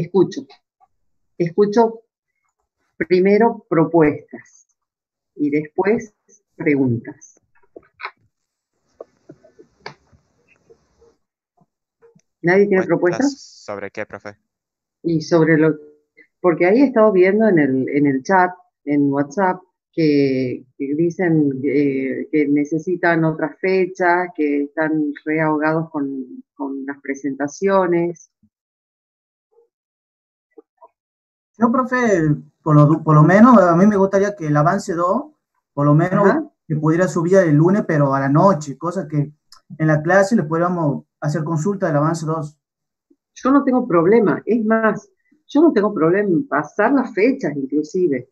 escucho. Escucho primero propuestas y después preguntas. ¿Nadie tiene propuestas? ¿Sobre qué, profe? Y sobre lo... Porque ahí he estado viendo en el, en el chat, en WhatsApp, que, dicen eh, que necesitan otras fechas, que están reahogados con, con las presentaciones. Yo, profe, por lo, por lo, menos, a mí me gustaría que el avance 2, por lo menos, que pudiera subir el lunes, pero a la noche, cosa que en la clase le pudiéramos hacer consulta del avance 2. Yo no tengo problema, es más, yo no tengo problema en pasar las fechas inclusive.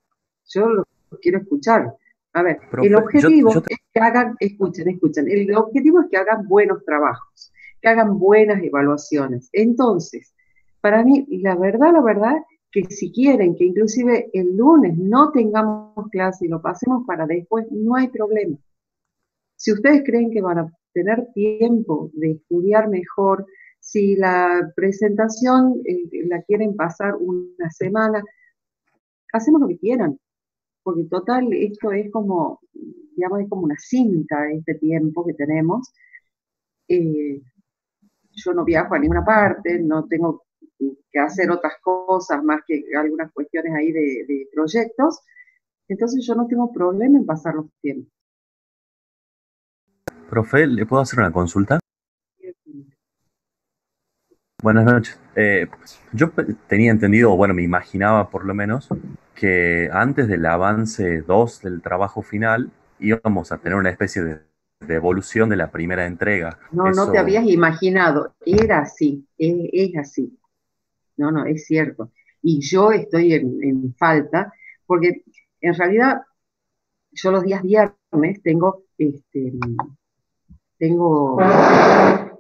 Yo lo quiero escuchar. A ver, el objetivo es que hagan, escuchen, escuchen, el objetivo es que hagan buenos trabajos, que hagan buenas evaluaciones. Entonces, para mí, la verdad, la verdad, que si quieren que inclusive el lunes no tengamos clase y lo pasemos para después, no hay problema. Si ustedes creen que van a tener tiempo de estudiar mejor, si la presentación eh, la quieren pasar una semana, hacemos lo que quieran, porque total, esto es como, digamos, es como una cinta este tiempo que tenemos. Eh, yo no viajo a ninguna parte, no tengo que hacer otras cosas más que algunas cuestiones ahí de, proyectos. Entonces yo no tengo problema en pasar los tiempos. Profe, ¿le puedo hacer una consulta? Buenas noches. Eh, yo tenía entendido, bueno, me imaginaba por lo menos, que antes del avance 2 del trabajo final íbamos a tener una especie de, evolución de la primera entrega. No, no te habías imaginado, era así, es así. No, no, es cierto. Y yo estoy en, falta, porque en realidad yo los días viernes tengo, este, tengo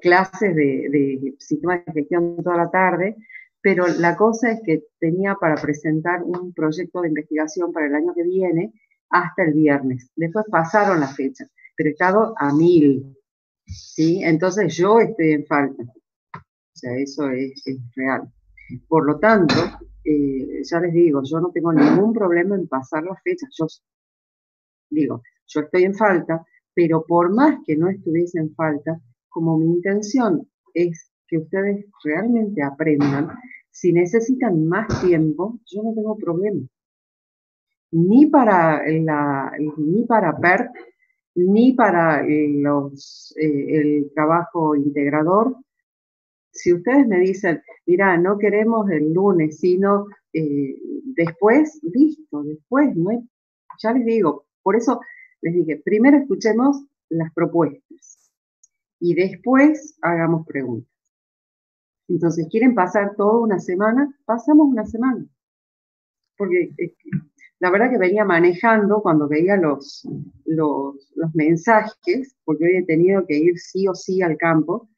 clases de, de sistema de gestión toda la tarde, pero la cosa es que tenía para presentar un proyecto de investigación para el año que viene hasta el viernes. Después pasaron las fechas, pero he estado a mil, ¿sí? Entonces yo estoy en falta. O sea, eso es real. Por lo tanto, eh, ya les digo, yo no tengo ningún problema en pasar las fechas. Yo digo, yo estoy en falta, pero por más que no estuviese en falta, como mi intención es que ustedes realmente aprendan, si necesitan más tiempo, yo no tengo problema. Ni para, la, ni para PERT, ni para eh, el trabajo integrador, si ustedes me dicen, mira, no queremos el lunes, sino eh, después, listo, después, no ya les digo, por eso les dije, primero escuchemos las propuestas y después hagamos preguntas. Entonces, ¿quieren pasar toda una semana? Pasamos una semana. Porque la verdad que venía manejando cuando veía los, los, los mensajes, porque hoy he tenido que ir sí o sí al campo,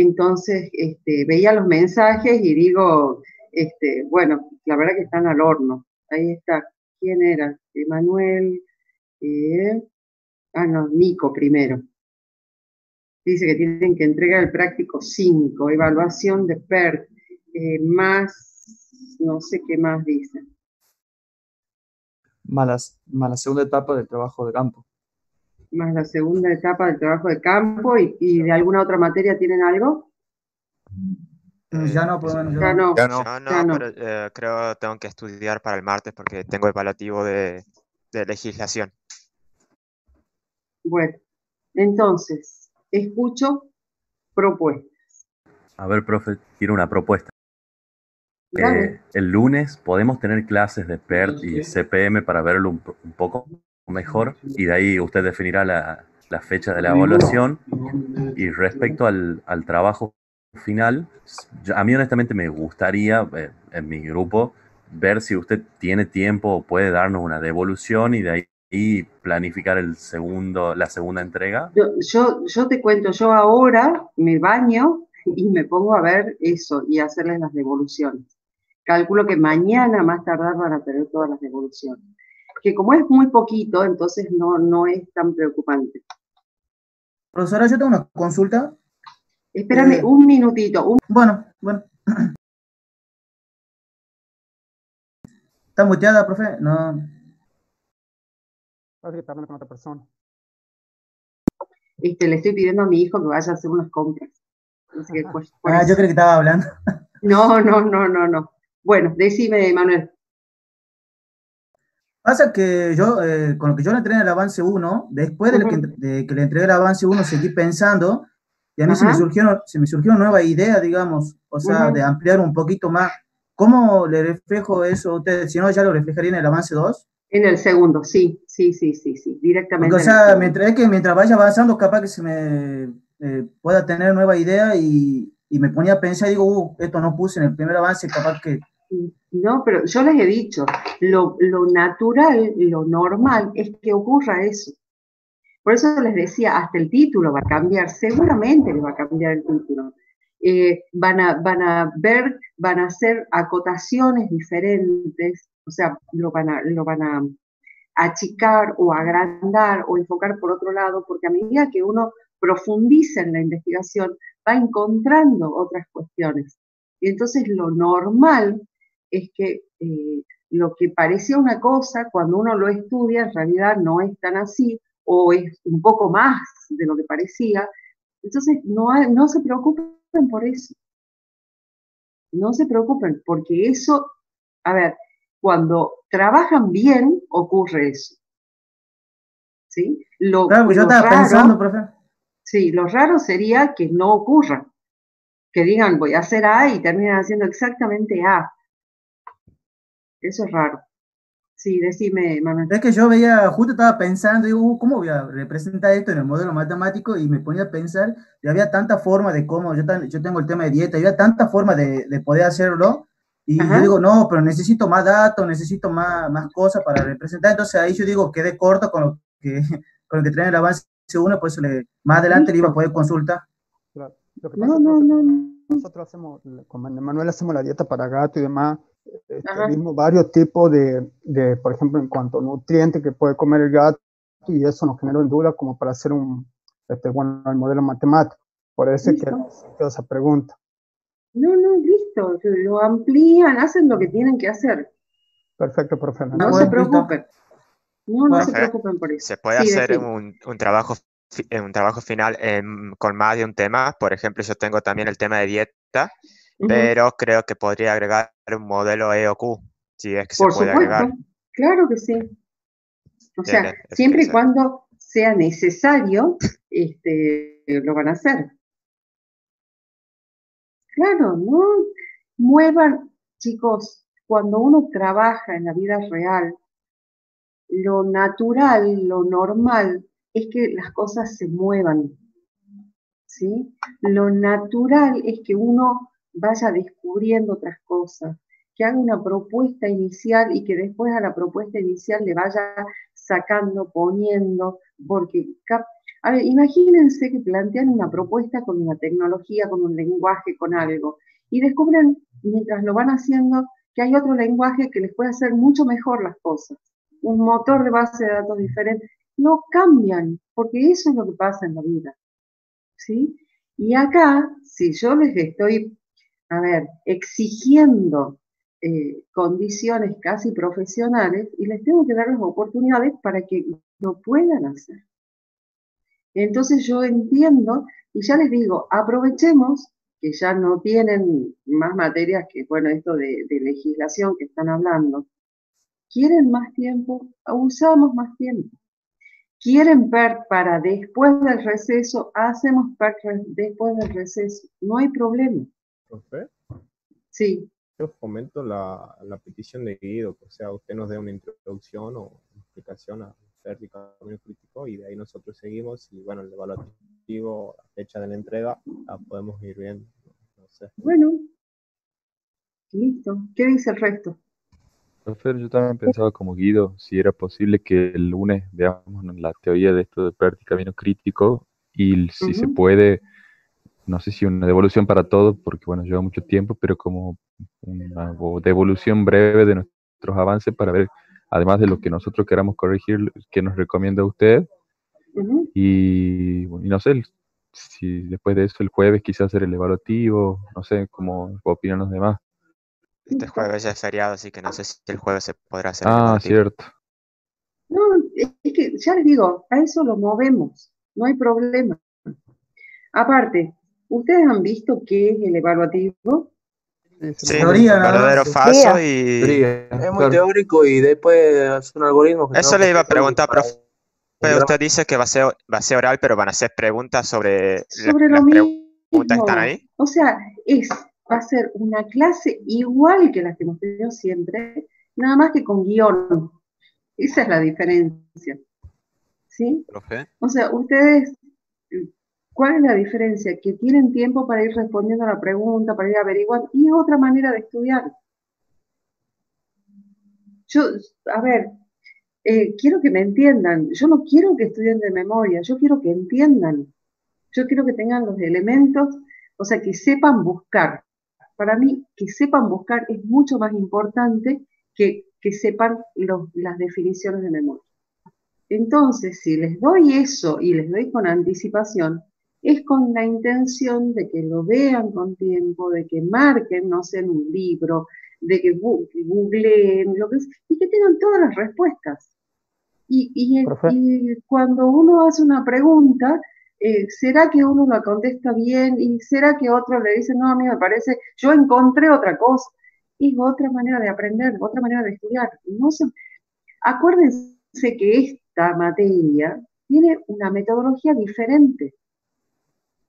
entonces este, veía los mensajes y digo, este, bueno, la verdad que están al horno. Ahí está, ¿quién era? Emanuel, eh, ah, no, Nico primero. Dice que tienen que entregar el práctico 5, evaluación de PERT, eh, más, no sé qué más dice. Más más la segunda etapa del trabajo de campo más la segunda etapa del trabajo de campo y, de alguna otra materia tienen algo? Eh, ya no, ya, no. Ya no, pero eh, creo que tengo que estudiar para el martes porque tengo evaluativo de, de legislación. Bueno, entonces, escucho propuestas. A ver, profe, quiero una propuesta. Eh, el lunes podemos tener clases de PERT y CPM para verlo un, un poco mejor y de ahí usted definirá la, fecha de la evaluación. Y respecto al, trabajo final, a mí honestamente me gustaría eh, en mi grupo ver si usted tiene tiempo o puede darnos una devolución y de ahí planificar el segundo, la segunda entrega. Yo, yo, te cuento, yo ahora me baño y me pongo a ver eso y hacerles las devoluciones. Calculo que mañana más tardar van a tener todas las devoluciones que como es muy poquito, entonces no, no es tan preocupante. Profesora, yo tengo una consulta. Espérame eh, un minutito. Bueno, bueno. ¿Está muteada, profe? No. Parece que está hablando con otra persona. Este, le estoy pidiendo a mi hijo que vaya a hacer unas compras. ah, yo creo que estaba hablando. No, no, no, no, no. Bueno, decime, Manuel. Pasa que yo, eh, con lo que yo le entregué el avance 1, después de, que, le entregué el avance 1, seguí pensando, y a mí se me, surgió, se me surgió una nueva idea, digamos, o sea, de ampliar un poquito más. ¿Cómo le reflejo eso a ustedes? Si no, ya lo reflejaría en el avance 2. En el segundo, sí, sí, sí, sí, sí, directamente. o sea, mientras, que mientras vaya avanzando, capaz que se me eh, pueda tener nueva idea y, y, me ponía a pensar, digo, uh, esto no puse en el primer avance, capaz que no, pero yo les he dicho, lo, natural, lo normal es que ocurra eso. Por eso les decía, hasta el título va a cambiar, seguramente les va a cambiar el título. Eh, van, a, van a ver, van a hacer acotaciones diferentes, o sea, lo van a, lo van a achicar o agrandar o enfocar por otro lado, porque a medida que uno profundiza en la investigación, va encontrando otras cuestiones. Y entonces lo normal es que eh, lo que parecía una cosa, cuando uno lo estudia, en realidad no es tan así, o es un poco más de lo que parecía. Entonces, no, no se preocupen por eso. No se preocupen, porque eso, a ver, cuando trabajan bien, ocurre eso. ¿Sí? Lo, claro, yo estaba pensando, profe. Sí, lo raro sería que no ocurra. Que digan, voy a hacer A y terminan haciendo exactamente A. Eso es raro. Sí, decime, Manuel. Es que yo veía, justo estaba pensando, digo, uh, ¿cómo voy a representar esto en el modelo matemático? Y me ponía a pensar, y había tanta forma de cómo, yo, yo tengo el tema de dieta, había tanta forma de, de poder hacerlo, y yo digo, no, pero necesito más datos, necesito más, más cosas para representar, entonces ahí yo digo, quedé corto con lo que, con lo que trae el avance uno, por eso le, más adelante le iba a poder consultar. Claro. Lo que pasa no, no, no. Nosotros hacemos, con Manuel hacemos la dieta para gato y demás, Tenemos varios tipos de, de, por ejemplo, en cuanto a nutrientes que puede comer el gato, y eso nos generó duda como para hacer un, este, bueno, el modelo matemático. Por eso es que esa pregunta. No, no, listo, lo amplían, hacen lo que tienen que hacer. Perfecto, profe. No, se preocupen. No, no se preocupen por eso. Se puede hacer un, un, trabajo un trabajo final con más de un tema. Por ejemplo, yo tengo también el tema de dieta pero creo que podría agregar un modelo EOQ, si es que se puede agregar. Claro que sí. O sea, siempre y cuando sea necesario, este, lo van a hacer. Claro, no muevan, chicos, cuando uno trabaja en la vida real, lo natural, lo normal, es que las cosas se muevan. ¿sí? Lo natural es que uno vaya descubriendo otras cosas, que haga una propuesta inicial y que después a la propuesta inicial le vaya sacando, poniendo, porque, a ver, imagínense que plantean una propuesta con una tecnología, con un lenguaje, con algo, y descubren, mientras lo van haciendo, que hay otro lenguaje que les puede hacer mucho mejor las cosas, un motor de base de datos diferente, lo cambian, porque eso es lo que pasa en la vida, ¿sí? Y acá, si yo les estoy a ver, exigiendo eh, condiciones casi profesionales y les tengo que dar las oportunidades para que lo puedan hacer. Entonces yo entiendo y ya les digo, aprovechemos que ya no tienen más materias que, bueno, esto de, legislación que están hablando. ¿Quieren más tiempo? Usamos más tiempo. ¿Quieren PERT para después del receso? Hacemos PERT después del receso. No hay problema. Profe. Sí. Yo fomento la, la, petición de Guido, o sea, usted nos dé una introducción o una explicación a y Camino Crítico y de ahí nosotros seguimos y bueno, el evaluativo, la fecha de la entrega, la podemos ir viendo. No sé. Bueno, listo. ¿Qué dice el resto? Profe, yo también pensaba como Guido, si era posible que el lunes veamos la teoría de esto de pérdida camino crítico y si se puede no sé si una devolución para todo, porque bueno, lleva mucho tiempo, pero como una devolución breve de nuestros avances para ver, además de lo que nosotros queramos corregir, qué nos recomienda usted. y, no sé si después de eso el jueves quizás hacer el evaluativo, no sé cómo opinan los demás. Este jueves ya es feriado, así que no sé si el jueves se podrá hacer. Ah, cierto. No, es que ya les digo, a eso lo movemos, no hay problema. Aparte, ¿ustedes han visto qué es el evaluativo? Sí, teoría, verdadero falso y... Es muy teórico y después es un algoritmo. Eso le iba a preguntar, profe. Usted dice que va a, ser, va a ser oral, pero van a hacer preguntas sobre, sobre lo mismo. están ahí. O sea, es, va a ser una clase igual que la que hemos tenido siempre, nada más que con guion. Esa es la diferencia. ¿Sí? Profe. O sea, ustedes, ¿cuál es la diferencia? Que tienen tiempo para ir respondiendo a la pregunta, para ir averiguando, y es otra manera de estudiar. Yo, a ver, eh, quiero que me entiendan. Yo no quiero que estudien de memoria, yo quiero que entiendan. Yo quiero que tengan los elementos, o sea, que sepan buscar. Para mí, que sepan buscar es mucho más importante que que sepan las definiciones de memoria. Entonces, si les doy eso y les doy con anticipación, es con la intención de que lo vean con tiempo, de que marquen, no sé, en un libro, de que googleen, lo que es, y que tengan todas las respuestas. Y, cuando uno hace una pregunta, eh, ¿será que uno la contesta bien? ¿Y será que otro le dice, no, a mí me parece, yo encontré otra cosa? es otra manera de aprender, otra manera de estudiar. No acuérdense que esta materia tiene una metodología diferente.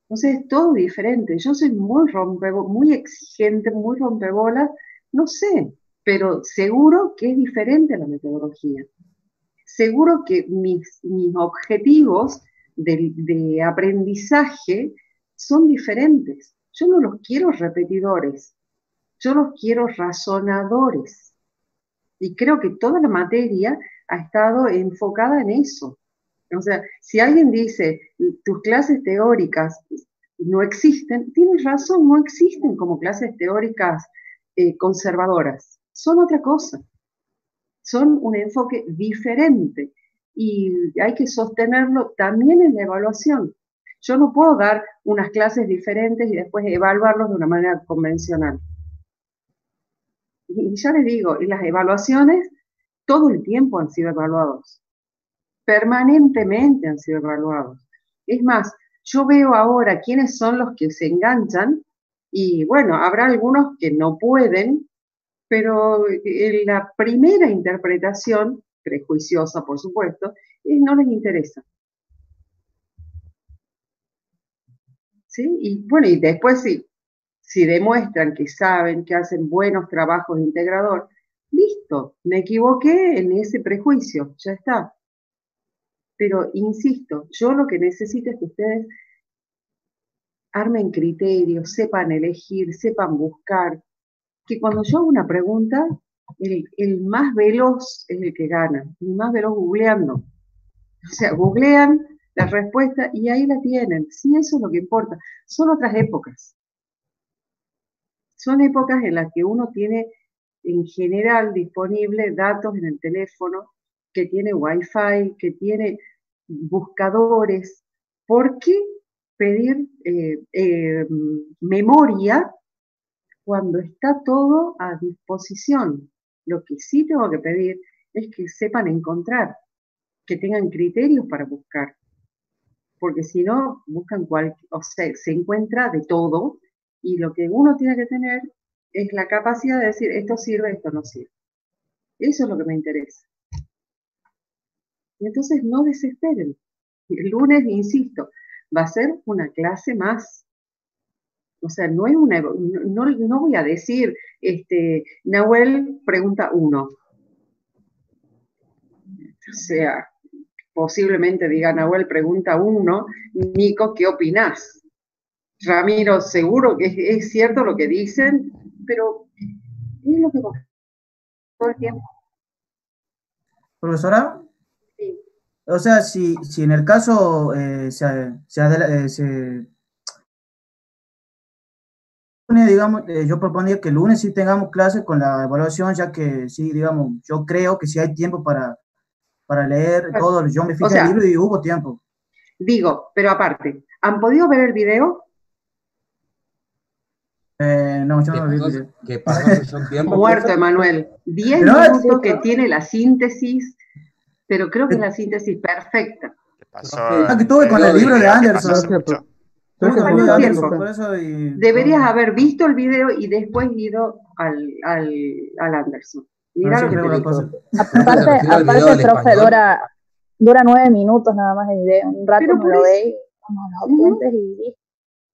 Entonces es todo diferente. Yo soy muy rompe, muy exigente, muy rompebolas, no sé, pero seguro que es diferente la metodología. Seguro que mis, objetivos de, de aprendizaje son diferentes. Yo no los quiero repetidores. Yo los quiero razonadores. Y creo que toda la materia ha estado enfocada en eso. O sea, si alguien dice, tus clases teóricas no existen, tienes razón, no existen como clases teóricas eh, conservadoras. Son otra cosa. Son un enfoque diferente y hay que sostenerlo también en la evaluación. Yo no puedo dar unas clases diferentes y después evaluarlos de una manera convencional y ya les digo, las evaluaciones todo el tiempo han sido evaluados, permanentemente han sido evaluados. Es más, yo veo ahora quiénes son los que se enganchan y bueno, habrá algunos que no pueden, pero en la primera interpretación, prejuiciosa por supuesto, no les interesa. ¿Sí? Y bueno, y después sí, si demuestran que saben, que hacen buenos trabajos de integrador, listo, me equivoqué en ese prejuicio, ya está. Pero insisto, yo lo que necesito es que ustedes armen criterios, sepan elegir, sepan buscar, que cuando yo hago una pregunta, el, el, más veloz es el que gana, el más veloz googleando. O sea, googlean la respuesta y ahí la tienen. Sí, eso es lo que importa. Son otras épocas. Son épocas en las que uno tiene en general disponible datos en el teléfono, que tiene wifi, que tiene buscadores. ¿Por qué pedir eh, eh, memoria cuando está todo a disposición? Lo que sí tengo que pedir es que sepan encontrar, que tengan criterios para buscar. Porque si no, buscan cual, o sea, se encuentra de todo y lo que uno tiene que tener es la capacidad de decir, esto sirve, esto no sirve. Eso es lo que me interesa. Entonces no desesperen. El lunes, insisto, va a ser una clase más. O sea, no es una, no, no voy a decir, este, Nahuel pregunta uno. O sea, posiblemente diga Nahuel pregunta uno, Nico, ¿qué opinás? Ramiro, seguro que es, cierto lo que dicen, pero es lo que todo el tiempo. Profesora. Sí. O sea, si, si en el caso eh, se, se, eh, se digamos, eh, yo proponía que el lunes sí tengamos clase con la evaluación, ya que sí, digamos, yo creo que si hay tiempo para, para leer todo, yo me fijé el libro y hubo tiempo. Digo, pero aparte, ¿han podido ver el video? Eh, no, yo no lo vi. el video. Que tiempo. Muerto. Emanuel. 10 No, sí, minutos que pero- tiene la síntesis, pero creo que es la síntesis perfecta. ¿Qué pasó? Ah, que tuve con Creo el libro de que pasó Anderson. hace Creo que-. Tuve con el libro de Anderson, tiempo. por eso y- Deberías no. haber visto el video y después ido al, al, al Anderson. Mira No, lo que te digo. cosa. ¿Se Aparte, aparte profe, dura, dura nueve minutos nada más el video. Un rato por lo veis, como los apuntes y listo.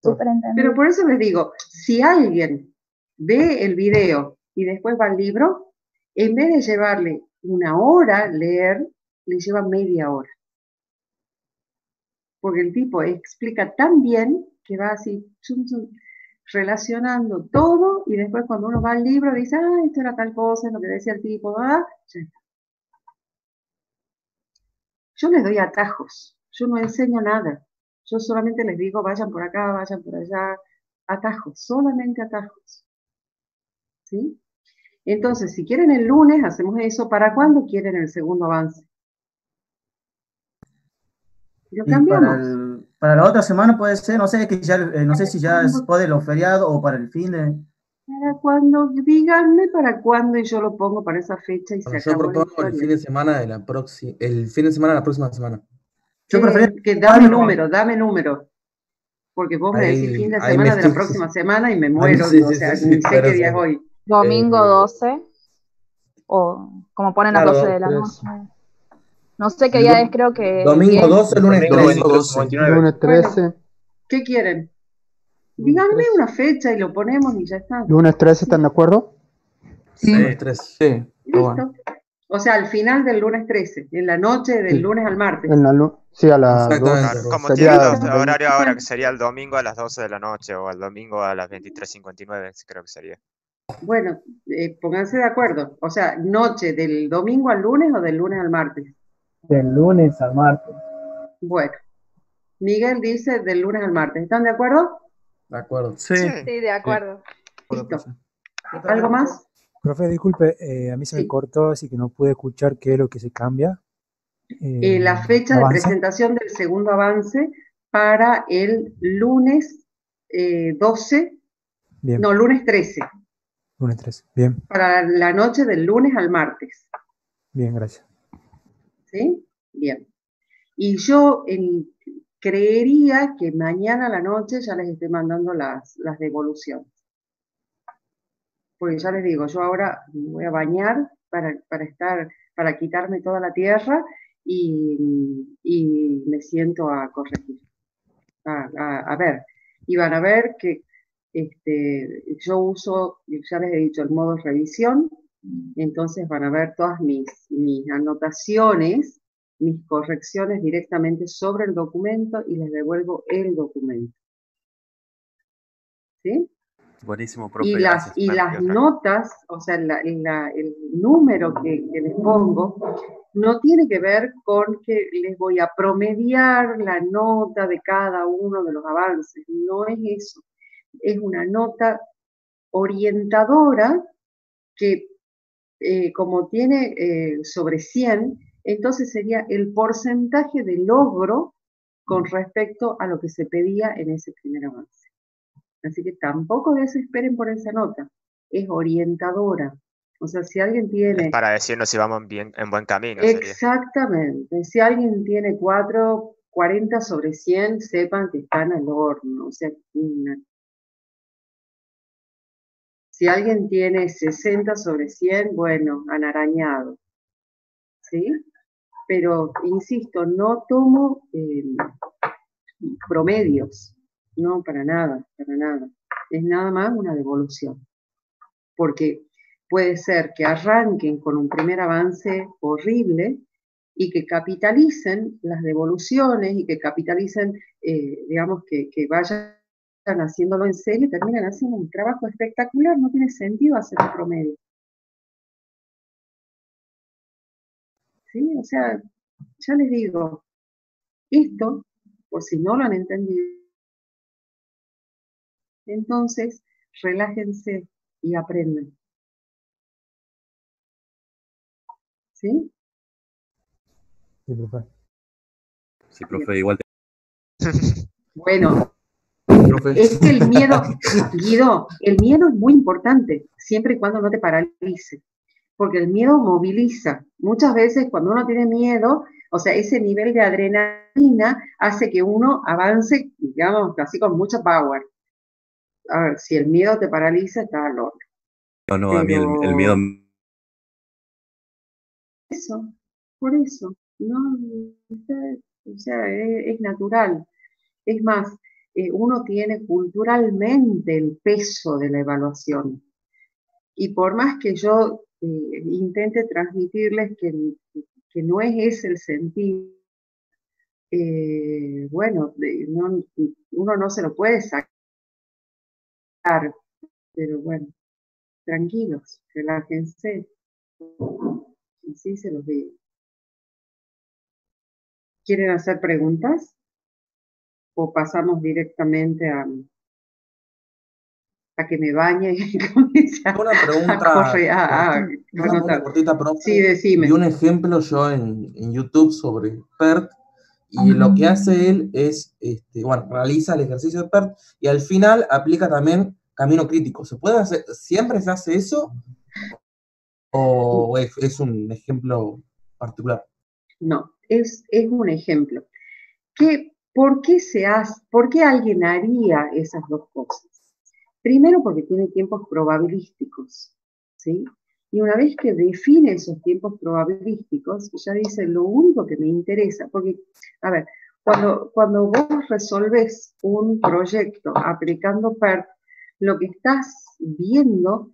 Súper entendido. Pero por eso les digo, si alguien ve el video y después va al libro, en vez de llevarle una hora leer, le lleva media hora. Porque el tipo explica tan bien que va así, relacionando todo y después cuando uno va al libro dice, ah, esto era tal cosa, es lo que decía el tipo, ah. Yo les doy atajos, yo no enseño nada. Yo solamente les digo, vayan por acá, vayan por allá, atajos, solamente atajos. ¿Sí? Entonces, si quieren el lunes, hacemos eso. ¿Para cuándo quieren el segundo avance? Lo Y para, cambiamos. el- para la otra semana puede ser, no sé, que ya, eh, no sé si ya es después de los feriados o para el fin de. Para cuando, díganme para cuándo y yo lo pongo para esa fecha y se Bueno, yo acabó la propongo el fin de semana de la próxima, el fin de semana de la próxima semana. Yo Eh, prefería. que dame número, dame número. Porque vos me decís fin de semana de la próxima semana y me muero, sí, o sí, sea, sí, ni sí, sé qué día es hoy. Domingo Eh, 12, o como ponen las Claro, 12 de la noche. No sé qué El día es, creo que. Domingo 10. 12, lunes Domingo 13. 23, 29. Lunes 13. ¿Qué quieren? Díganme 13. una fecha y lo ponemos y ya está. Lunes 13, ¿están de acuerdo? Sí. Lunes 13. Sí, Listo. bueno. O sea, al final del lunes 13, en la noche del Sí. lunes al martes. En la sí, a las Exactamente. 12. Claro, como Sería tiene veinte- horarios ahora, que sería el domingo a las 12 de la noche o el domingo a las 23.59, creo que sería. Bueno, eh, pónganse de acuerdo. O sea, noche del domingo al lunes o del lunes al martes. Del lunes al martes. Bueno, Miguel dice del lunes al martes. ¿Están de acuerdo? De acuerdo. Sí. Sí, de acuerdo. Listo. ¿Algo más? Profe, disculpe, eh, a mí se Sí. me cortó, así que no pude escuchar qué es lo que se cambia. Eh, la Eh, fecha de presentación del segundo avance para el lunes eh, 12, Bien, no, lunes 13, lunes 13. Bien, para la noche del lunes al martes. bien, gracias. Bien. Y yo creería que mañana a la noche ya les esté mandando las, las devoluciones. Porque ya les digo, yo ahora voy a bañar para, para estar, para quitarme toda la tierra y, me siento a corregir. A ver, y van a ver que este, yo uso, ya les he dicho, el modo revisión, entonces van a ver todas mis, mis anotaciones, mis correcciones directamente sobre el documento y les devuelvo el documento. ¿Sí? Buenísimo, profe. Y las, gracias. y notas, o sea, la- la- el número que, que les pongo, no tiene que ver con que les voy a promediar la nota de cada uno de los avances, no es eso. Es una nota orientadora que, eh, como tiene eh, sobre 100, entonces sería el porcentaje de logro con respecto a lo que se pedía en ese primer avance. Así que tampoco desesperen por esa nota, es orientadora. O sea, si alguien Es tiene, para decirnos si vamos bien, en buen camino, sería. exactamente, si alguien tiene 4, 40 sobre 100, sepan que están al horno. O sea, una- si alguien tiene 60 sobre 100, bueno, anarañado. ¿Sí? Pero, insisto, no tomo eh, promedios. No, para nada, para nada. Es nada más una devolución. Porque puede ser que arranquen con un primer avance horrible y que capitalicen las devoluciones y que capitalicen, eh, digamos, que, que vayan haciéndolo en serio y terminan haciendo un trabajo espectacular. No tiene sentido hacer un promedio. ¿Sí? O sea, ya les digo, esto, por si no lo han entendido, entonces relájense y aprendan. ¿Sí? Sí, profe. Sí, profe, igual. te- Bueno, Es que el miedo, Guido, el miedo es muy importante, siempre y cuando no te paralice, porque el miedo moviliza. Muchas veces cuando uno tiene miedo, o sea, ese nivel de adrenalina hace que uno avance, digamos, casi con mucha power. A ver, si el miedo te paraliza, está al horno. No, no, a mí el, el miedo Eso, por eso, no, o sea, es, es natural. Es más, eh, uno tiene culturalmente el peso de la evaluación. Y por más que yo eh, intente transmitirles que, que no es ese el sentido, eh, bueno, uno no se lo puede sacar, pero bueno, tranquilos, relájense. Así se los digo. ¿Quieren hacer preguntas? ¿O pasamos directamente a, a que me bañe y comience a, Una a pregunta, correr, a- a una pregunta cortita, profe. Sí, decime. Vi un ejemplo yo en, en YouTube sobre PERT y lo que hace él es, este, bueno, realiza el ejercicio de PERT y al final aplica también camino crítico. ¿Se puede hacer, siempre se hace eso o es, es un ejemplo particular? No, es, es un ejemplo. ¿Qué, ¿Por qué se hace, por qué alguien haría esas dos cosas? Primero porque tiene tiempos probabilísticos, ¿sí? Y una vez que define esos tiempos probabilísticos, ya dice lo único que me interesa, porque, a ver, cuando, cuando vos resolves un proyecto aplicando PERT, lo que estás viendo,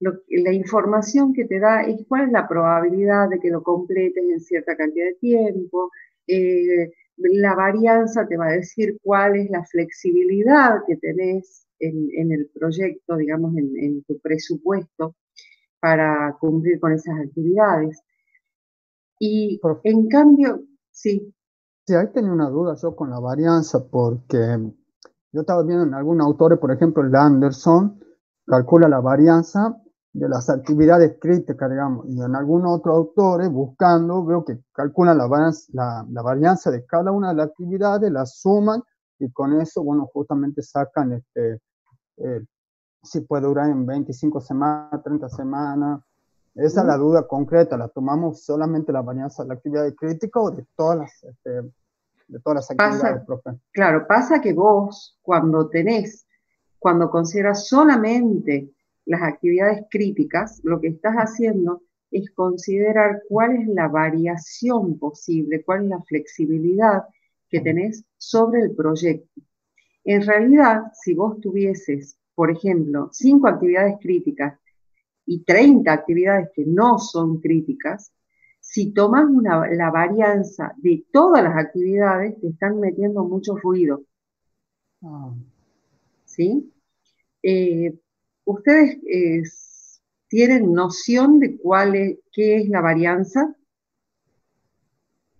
la información que te da es cuál es la probabilidad de que lo completes en cierta cantidad de tiempo, eh, la varianza te va a decir cuál es la flexibilidad que tenés en, en el proyecto, digamos, en, en tu presupuesto para cumplir con esas actividades. Y en cambio, sí, Sí, ahí tenía una duda yo con la varianza, porque yo estaba viendo en algunos autores, por ejemplo, el Anderson calcula la varianza de las actividades críticas, digamos, y en algunos otros autores, buscando, veo que calculan la, varianza- la, la varianza de cada una de las actividades, la suman, y con eso, bueno, justamente sacan este, eh, si puede durar en 25 semanas, 30 semanas. Esa es la duda concreta, ¿la tomamos solamente la varianza de la actividad crítica o de todas las, este, de todas las actividades, Pasa, profe? claro, pasa que vos cuando tenés, cuando consideras solamente las actividades críticas, lo que estás haciendo es considerar cuál es la variación posible, cuál es la flexibilidad que tenés sobre el proyecto. En realidad, si vos tuvieses, por ejemplo, cinco actividades críticas y 30 actividades que no son críticas, si tomas una, la varianza de todas las actividades, te están metiendo mucho ruido, Ah, ¿sí? Eh, ¿Ustedes eh, tienen noción de cuál es, qué es la varianza?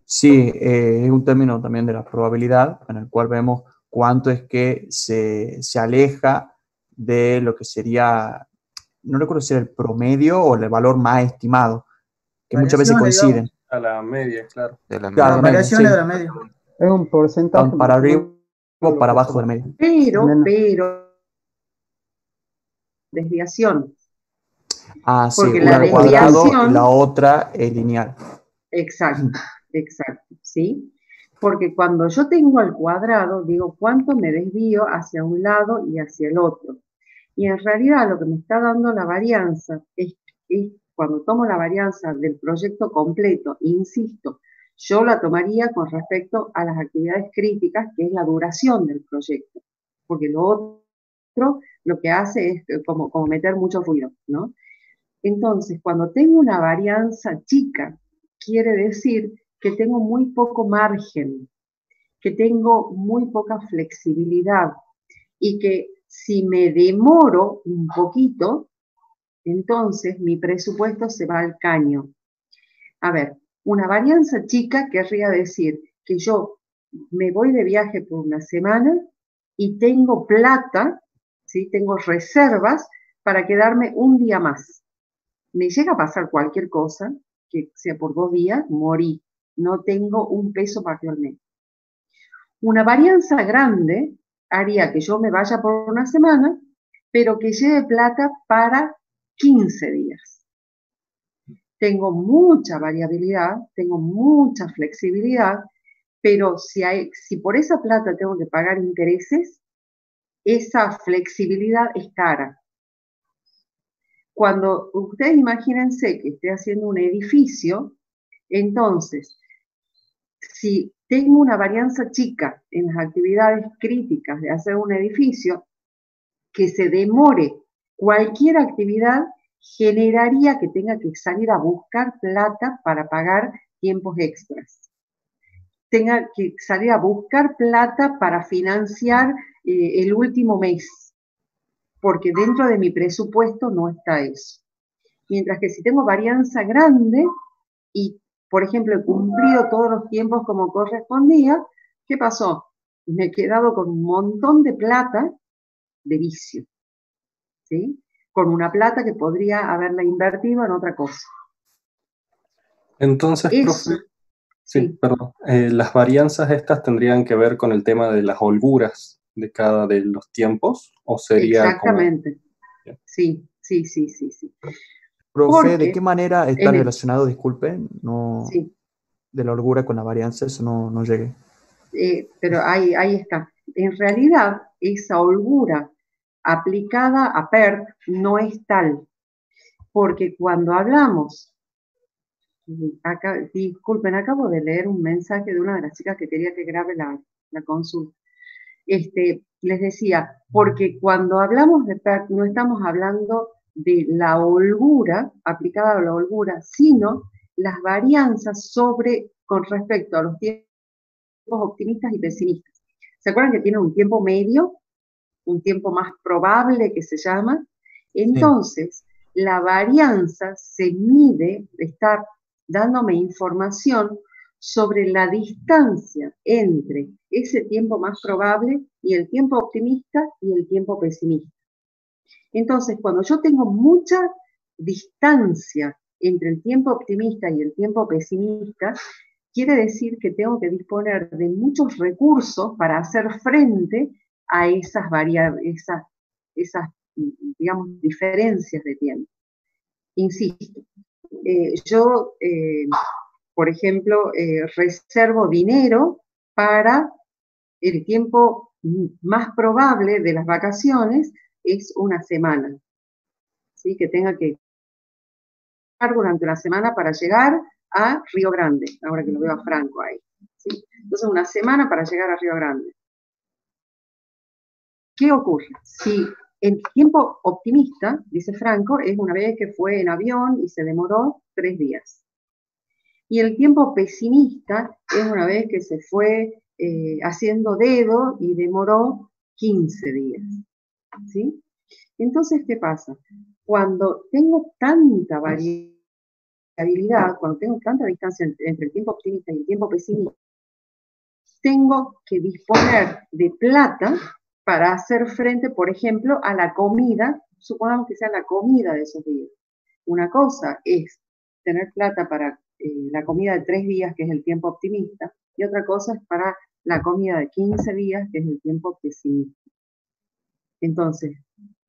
Sí, eh, es un término también de la probabilidad, en el cual vemos cuánto es que se, se aleja de lo que sería, no recuerdo si era el promedio o el valor más estimado, que muchas veces coinciden. A la media, claro. De la Claro, media, sí. de la media. Es un porcentaje. Para arriba o para abajo toma. del medio. Pero, pero, desviación, Ah, sí, porque una la cuadrado y desviación, la otra es lineal. exacto, exacto, ¿sí? Porque cuando yo tengo al cuadrado, digo cuánto me desvío hacia un lado y hacia el otro. Y en realidad lo que me está dando la varianza es, es cuando tomo la varianza del proyecto completo, insisto, yo la tomaría con respecto a las actividades críticas, que es la duración del proyecto, porque lo otro lo que hace es eh, como, como meter mucho ruido, ¿no? Entonces, cuando tengo una varianza chica, quiere decir que tengo muy poco margen, que tengo muy poca flexibilidad y que si me demoro un poquito, entonces mi presupuesto se va al caño. A ver, una varianza chica querría decir que yo me voy de viaje por una semana y tengo plata, tengo reservas para quedarme un día más. Me llega a pasar cualquier cosa, que sea por dos días, morí. No tengo un peso para. Una varianza grande haría que yo me vaya por una semana, pero que lleve plata para 15 días. Tengo mucha variabilidad, tengo mucha flexibilidad, pero si, hay, si por esa plata tengo que pagar intereses, esa flexibilidad es cara. Cuando ustedes imagínense que esté haciendo un edificio, entonces, si tengo una varianza chica en las actividades críticas de hacer un edificio, que se demore cualquier actividad generaría que tenga que salir a buscar plata para pagar tiempos extras. Tenga que salir a buscar plata para financiar eh, el último mes, porque dentro de mi presupuesto no está eso. Mientras que si tengo varianza grande y, por ejemplo, he cumplido todos los tiempos como correspondía, ¿qué pasó? Me he quedado con un montón de plata de vicio, ¿sí? Con una plata que podría haberla invertido en otra cosa. Entonces, profe, sí, perdón, eh, las varianzas estas tendrían que ver con el tema de las holguras de cada de los tiempos? ¿O sería Exactamente. Sí, sí, sí, sí, sí. Profe, ¿de qué manera está relacionado, disculpe, no, de la holgura con la varianza? Eso no, no llegue. Eh, pero ahí, ahí está. En realidad, esa holgura aplicada a PERT no es tal, porque cuando hablamos, disculpen, acabo de leer un mensaje de una de las chicas que quería que grabe la, la consulta este, les decía, porque cuando hablamos de PERT no estamos hablando de la holgura, aplicada a la holgura, sino las varianzas sobre, con respecto a los tiempos optimistas y pesimistas. ¿Se acuerdan que tiene un tiempo medio? Un tiempo más probable que se llama. Entonces, la varianza se mide, está dándome información sobre la distancia entre ese tiempo más probable y el tiempo optimista y el tiempo pesimista. Entonces, cuando yo tengo mucha distancia entre el tiempo optimista y el tiempo pesimista, quiere decir que tengo que disponer de muchos recursos para hacer frente a esas variables, esas, digamos, diferencias de tiempo. Insisto, eh, yo eh, por ejemplo, eh, reservo dinero para el tiempo más probable de las vacaciones es una semana. ¿sí? Que tenga que durante una semana para llegar a Río Grande, ahora que lo veo a Franco ahí. ¿sí? Entonces, una semana para llegar a Río Grande. ¿Qué ocurre? Si el tiempo optimista, dice Franco, es una vez que fue en avión y se demoró tres días. Y el tiempo pesimista es una vez que se fue eh, haciendo dedo y demoró 15 días. ¿sí? Entonces, ¿qué pasa? Cuando tengo tanta variabilidad, cuando tengo tanta distancia entre el tiempo optimista y el tiempo pesimista, tengo que disponer de plata para hacer frente, por ejemplo, a la comida, supongamos que sea la comida de esos días. Una cosa es tener plata para eh, la comida de tres días, que es el tiempo optimista, y otra cosa es para la comida de 15 días, que es el tiempo pesimista. Entonces,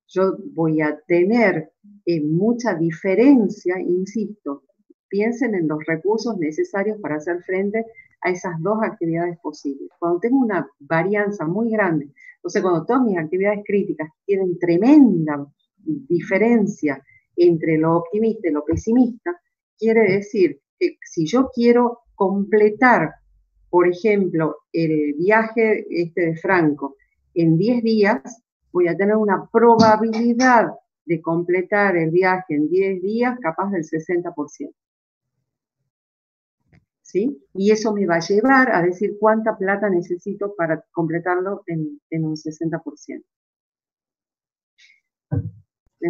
yo voy a tener eh, mucha diferencia, insisto, piensen en los recursos necesarios para hacer frente a esas dos actividades posibles. Cuando tengo una varianza muy grande, entonces cuando todas mis actividades críticas tienen tremenda diferencia entre lo optimista y lo pesimista, quiere decir si yo quiero completar, por ejemplo, el viaje este de Franco en 10 días, voy a tener una probabilidad de completar el viaje en 10 días capaz del 60%. ¿Sí? Y eso me va a llevar a decir cuánta plata necesito para completarlo en, un 60%.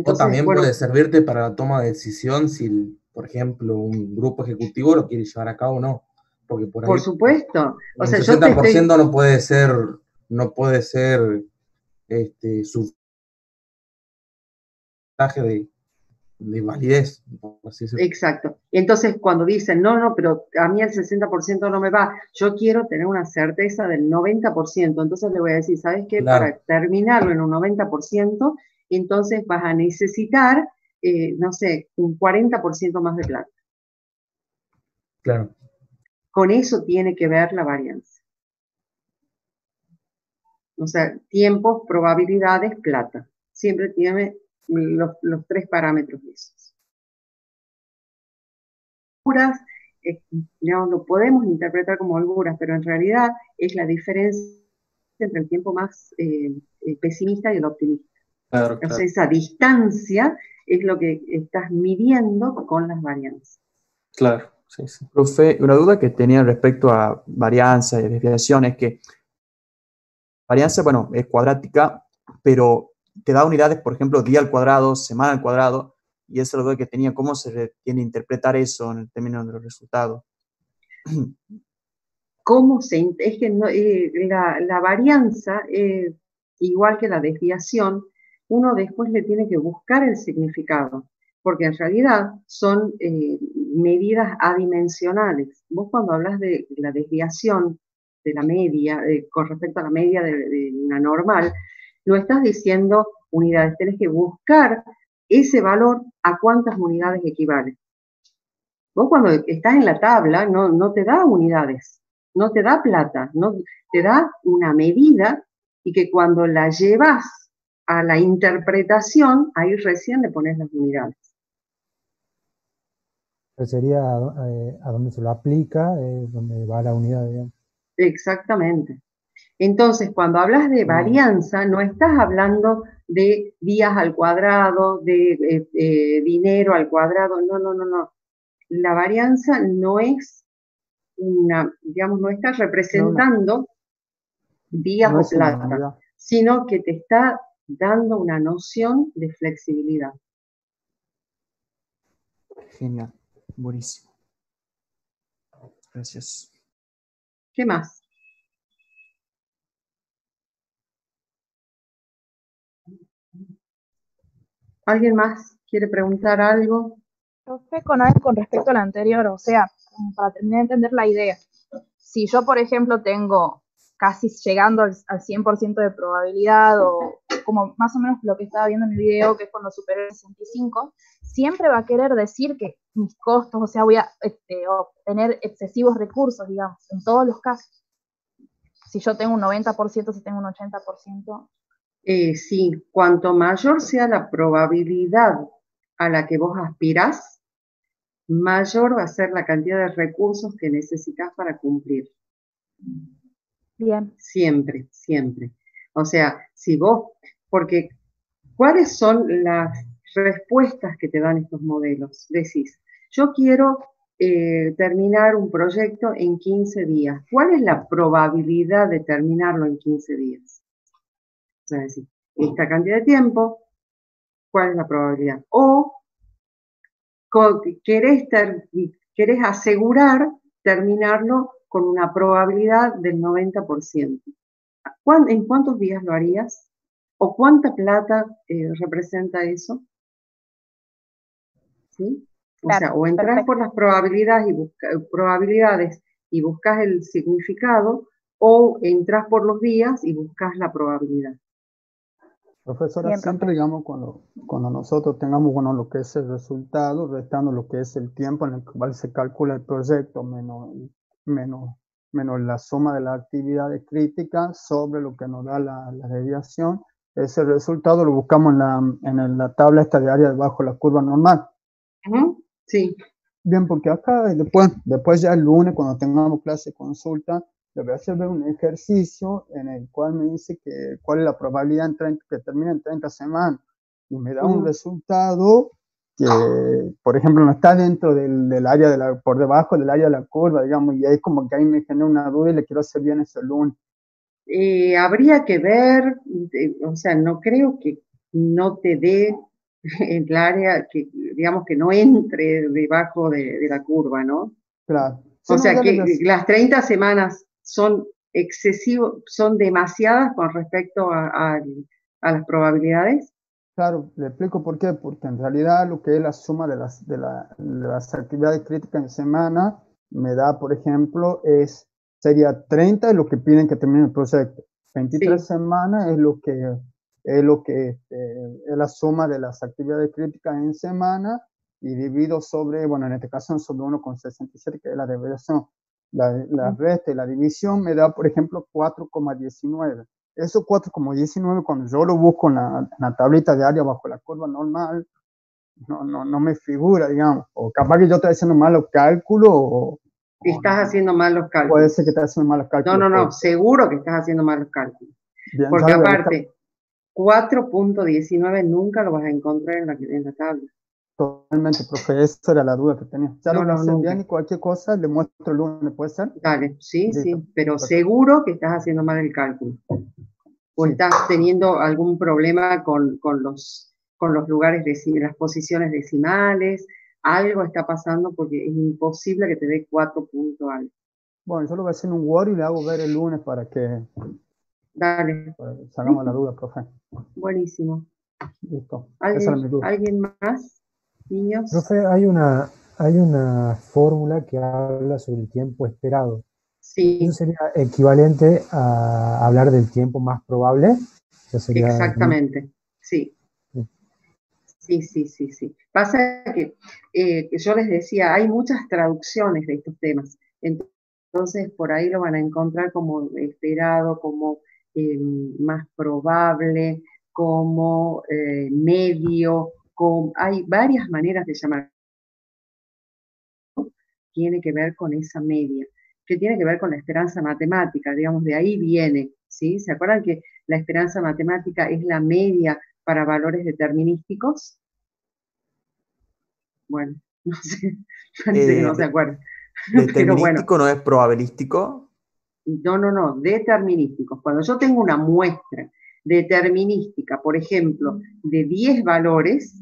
o también puede servirte para la toma de decisión si por ejemplo, un grupo ejecutivo lo quiere llevar a cabo o no. Porque por, por supuesto. O sea, el 60% no puede ser, no puede ser este, su de, de validez. Exacto. entonces cuando dicen, no, no, pero a mí el 60% no me va, yo quiero tener una certeza del 90%, entonces le voy a decir, ¿sabes qué? Para terminarlo en un 90%, entonces vas a necesitar, eh, no sé, un 40% más de plata. Claro. Con eso tiene que ver la varianza. O sea, tiempos, probabilidades, plata. Siempre tiene los, los tres parámetros esos. Holguras, eh, no lo podemos interpretar como holguras, pero en realidad es la diferencia entre el tiempo más eh, eh, pesimista y el optimista. Claro, O sea, esa distancia es lo que estás midiendo con las varianzas. Claro, sí, sí. Profe, una duda que tenía respecto a varianza y desviación es que varianza, bueno, es cuadrática, pero te da unidades, por ejemplo, día al cuadrado, semana al cuadrado, y esa es duda que tenía, ¿cómo se tiene que interpretar eso en el término de los resultados? ¿Cómo se, es que no, eh, la, la, varianza, eh, igual que la desviación, uno después le tiene que buscar el significado, porque en realidad son eh, medidas adimensionales. Vos cuando hablas de la desviación de la media, con respecto a la media de, de una normal, no estás diciendo unidades, tenés que buscar ese valor a cuántas unidades equivale. Vos cuando estás en la tabla no, no te da unidades, no te da plata, no, te da una medida y que cuando la llevas a la interpretación, ahí recién le pones las unidades. Pero sería eh, a donde se lo aplica, eh, donde va la unidad. Digamos. Exactamente. Entonces, cuando hablas de varianza, no estás hablando de días al cuadrado, de eh, eh, dinero al cuadrado, no, no, no, no. La varianza no es una, digamos, no está representando días No o plata, sino que te está dando una noción de flexibilidad. Genial, buenísimo. Gracias. ¿Qué más? ¿Alguien más quiere preguntar algo? Profe, con con respecto al anterior, o sea, para terminar de entender la idea. Si yo, por ejemplo, tengo casi llegando al, al 100% de probabilidad o como más o menos lo que estaba viendo en el video, que es cuando supero el 65, siempre va a querer decir que mis costos, o sea, voy a este, obtener excesivos recursos, digamos, en todos los casos. Si yo tengo un 90%, si tengo un 80%, Eh, sí, cuanto mayor sea la probabilidad a la que vos aspirás, mayor va a ser la cantidad de recursos que necesitas para cumplir. bien, Siempre, siempre. O sea, si vos, porque ¿cuáles son las respuestas que te dan estos modelos? Decís, yo quiero eh, terminar un proyecto en 15 días. ¿Cuál es la probabilidad de terminarlo en 15 días? O sea, decir, esta cantidad de tiempo, ¿cuál es la probabilidad? O querés, ter- querés asegurar terminarlo con una probabilidad del 90%. ¿Cuán- ¿En cuántos días lo harías? ¿O cuánta plata eh, representa eso? ¿Sí? O Claro, sea, o entras por las probabilidades y, busca- probabilidades y buscas el significado, o entras por los días y buscas la probabilidad. Profesora, siempre digamos cuando, cuando nosotros tengamos bueno, lo que es el resultado, restando lo que es el tiempo en el cual se calcula el proyecto menos, menos, menos la suma de las actividades críticas sobre lo que nos da la, la desviación, ese resultado lo buscamos en la, en la tabla esta de área debajo de la curva normal. Sí, Bien, porque acá después, después ya el lunes, cuando tengamos clase consulta, le voy a hacer un ejercicio en el cual me dice que cuál es la probabilidad en 30 que termine en 30 semanas. Y me da un resultado que, por ejemplo, no está dentro del, del área de la, por debajo del área de la curva, digamos, y ahí como que ahí me genera una duda y le quiero hacer bien ese lunes. Eh, habría que ver, eh, o sea, no creo que no te dé el área, que digamos que no entre debajo de, de la curva, ¿no? Claro. Sí, O sea que las 30 semanas son excesivos, son demasiadas con respecto a, a- a las probabilidades. Claro, le explico por qué, porque en realidad lo que es la suma de las, de, las actividades críticas en semana me da, por ejemplo, es, sería 30 es lo que piden que termine el proyecto. 23 semanas es lo que es lo que este, es la suma de las actividades críticas en semana y divido sobre, bueno, en este caso sobre 1,67, que es la deviación. La, la resta y la división me da, por ejemplo, 4,19. Eso 4,19 cuando yo lo busco en la, en la, tablita diaria bajo la curva normal, no, no, no me figura, digamos. O capaz que yo estoy haciendo mal los cálculos o... Estás haciendo mal los cálculos. Puede ser que estés haciendo mal los cálculos. No, no, no, seguro que estás haciendo mal los cálculos. Porque aparte, 4.19 nunca lo vas a encontrar en la, en la tabla. Totalmente, profe, esa era la duda que tenía. Ya no, lo bien y cualquier cosa le muestro el lunes, ¿puede ser? Dale, sí, sí, pero seguro que estás haciendo mal el cálculo. O estás teniendo algún problema con, con, los, con los lugares, de, las posiciones decimales, algo está pasando porque es imposible que te dé 4 puntos algo. Bueno, yo lo voy a hacer en un Word y le hago ver el lunes para que Dale. Sacamos la duda, profe. Buenísimo. Listo. ¿Alguien, más? Niños. Profe, hay una, hay una fórmula que habla sobre el tiempo esperado. Sí. Eso sería equivalente a hablar del tiempo más probable. Exactamente, sí. Sí, sí, sí, sí. Pasa que eh, yo les decía, hay muchas traducciones de estos temas. Entonces, por ahí lo van a encontrar como esperado, como eh, más probable, como eh, medio, hay varias maneras de llamar. Tiene que ver con esa media, que tiene que ver con la esperanza matemática, digamos, de ahí viene, ¿sí? ¿Se acuerdan que la esperanza matemática es la media para valores determinísticos? Bueno, no sé, que no se acuerdan. ¿Determinístico no es probabilístico? No, no, no, determinísticos. Cuando yo tengo una muestra determinística, por ejemplo, de 10 valores,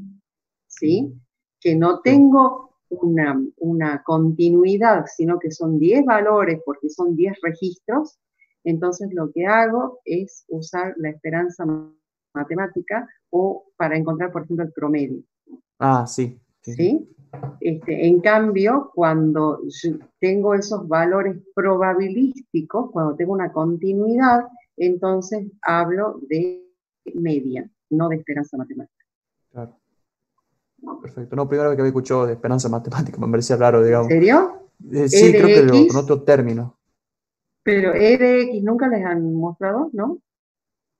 ¿sí? Que no tengo una, una continuidad, sino que son 10 valores porque son 10 registros, entonces lo que hago es usar la esperanza matemática o para encontrar, por ejemplo, el promedio. Ah, sí. ¿Sí? Este, en cambio, cuando tengo esos valores probabilísticos, cuando tengo una continuidad, entonces hablo de media, no de esperanza matemática. Claro. Perfecto. No, primero que había escuchado de esperanza matemática, me parecía raro, digamos. ¿En serio? Eh, sí, e creo que con otro término. Pero E de X nunca les han mostrado, ¿no?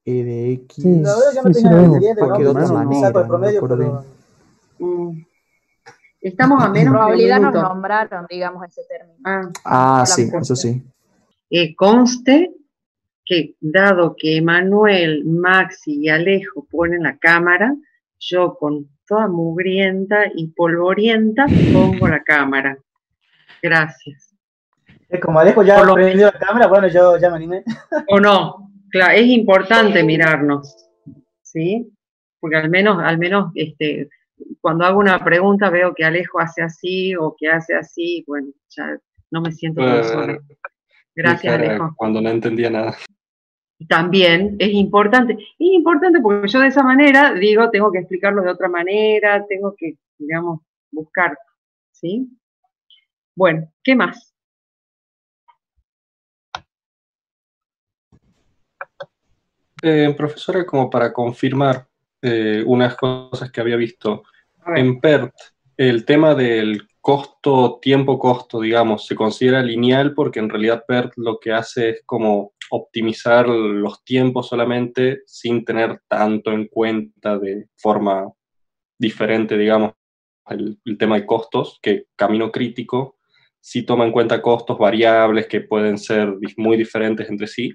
E de X. Sí, la verdad yo no tenía sí, sí, ¿no? de otra el promedio, pero... Mm. Estamos a menos probabilidad nos nombraron, digamos, ese término. Ah, ah sí, eso sí. Eh, conste que dado que Emanuel, Maxi y Alejo ponen la cámara, yo con toda mugrienta y polvorienta pongo la cámara. Gracias. Es como Alejo ya lo... prendió la cámara, bueno, yo ya me animé. O no, claro, es importante mirarnos, ¿sí? Porque al menos, al menos, este, cuando hago una pregunta veo que Alejo hace así o que hace así, bueno, ya no me siento tan sola. Gracias, Alejo. Cuando no entendía nada. También es importante, es importante porque yo de esa manera digo, tengo que explicarlo de otra manera, tengo que, digamos, buscar, ¿sí? Bueno, ¿qué más? Eh, profesora, como para confirmar eh, unas cosas que había visto. En PERT, el tema del costo, tiempo-costo, digamos, se considera lineal porque en realidad PERT lo que hace es como optimizar los tiempos solamente sin tener tanto en cuenta de forma diferente, digamos, el, tema de costos, que Camino Crítico sí toma en cuenta costos variables que pueden ser muy diferentes entre sí.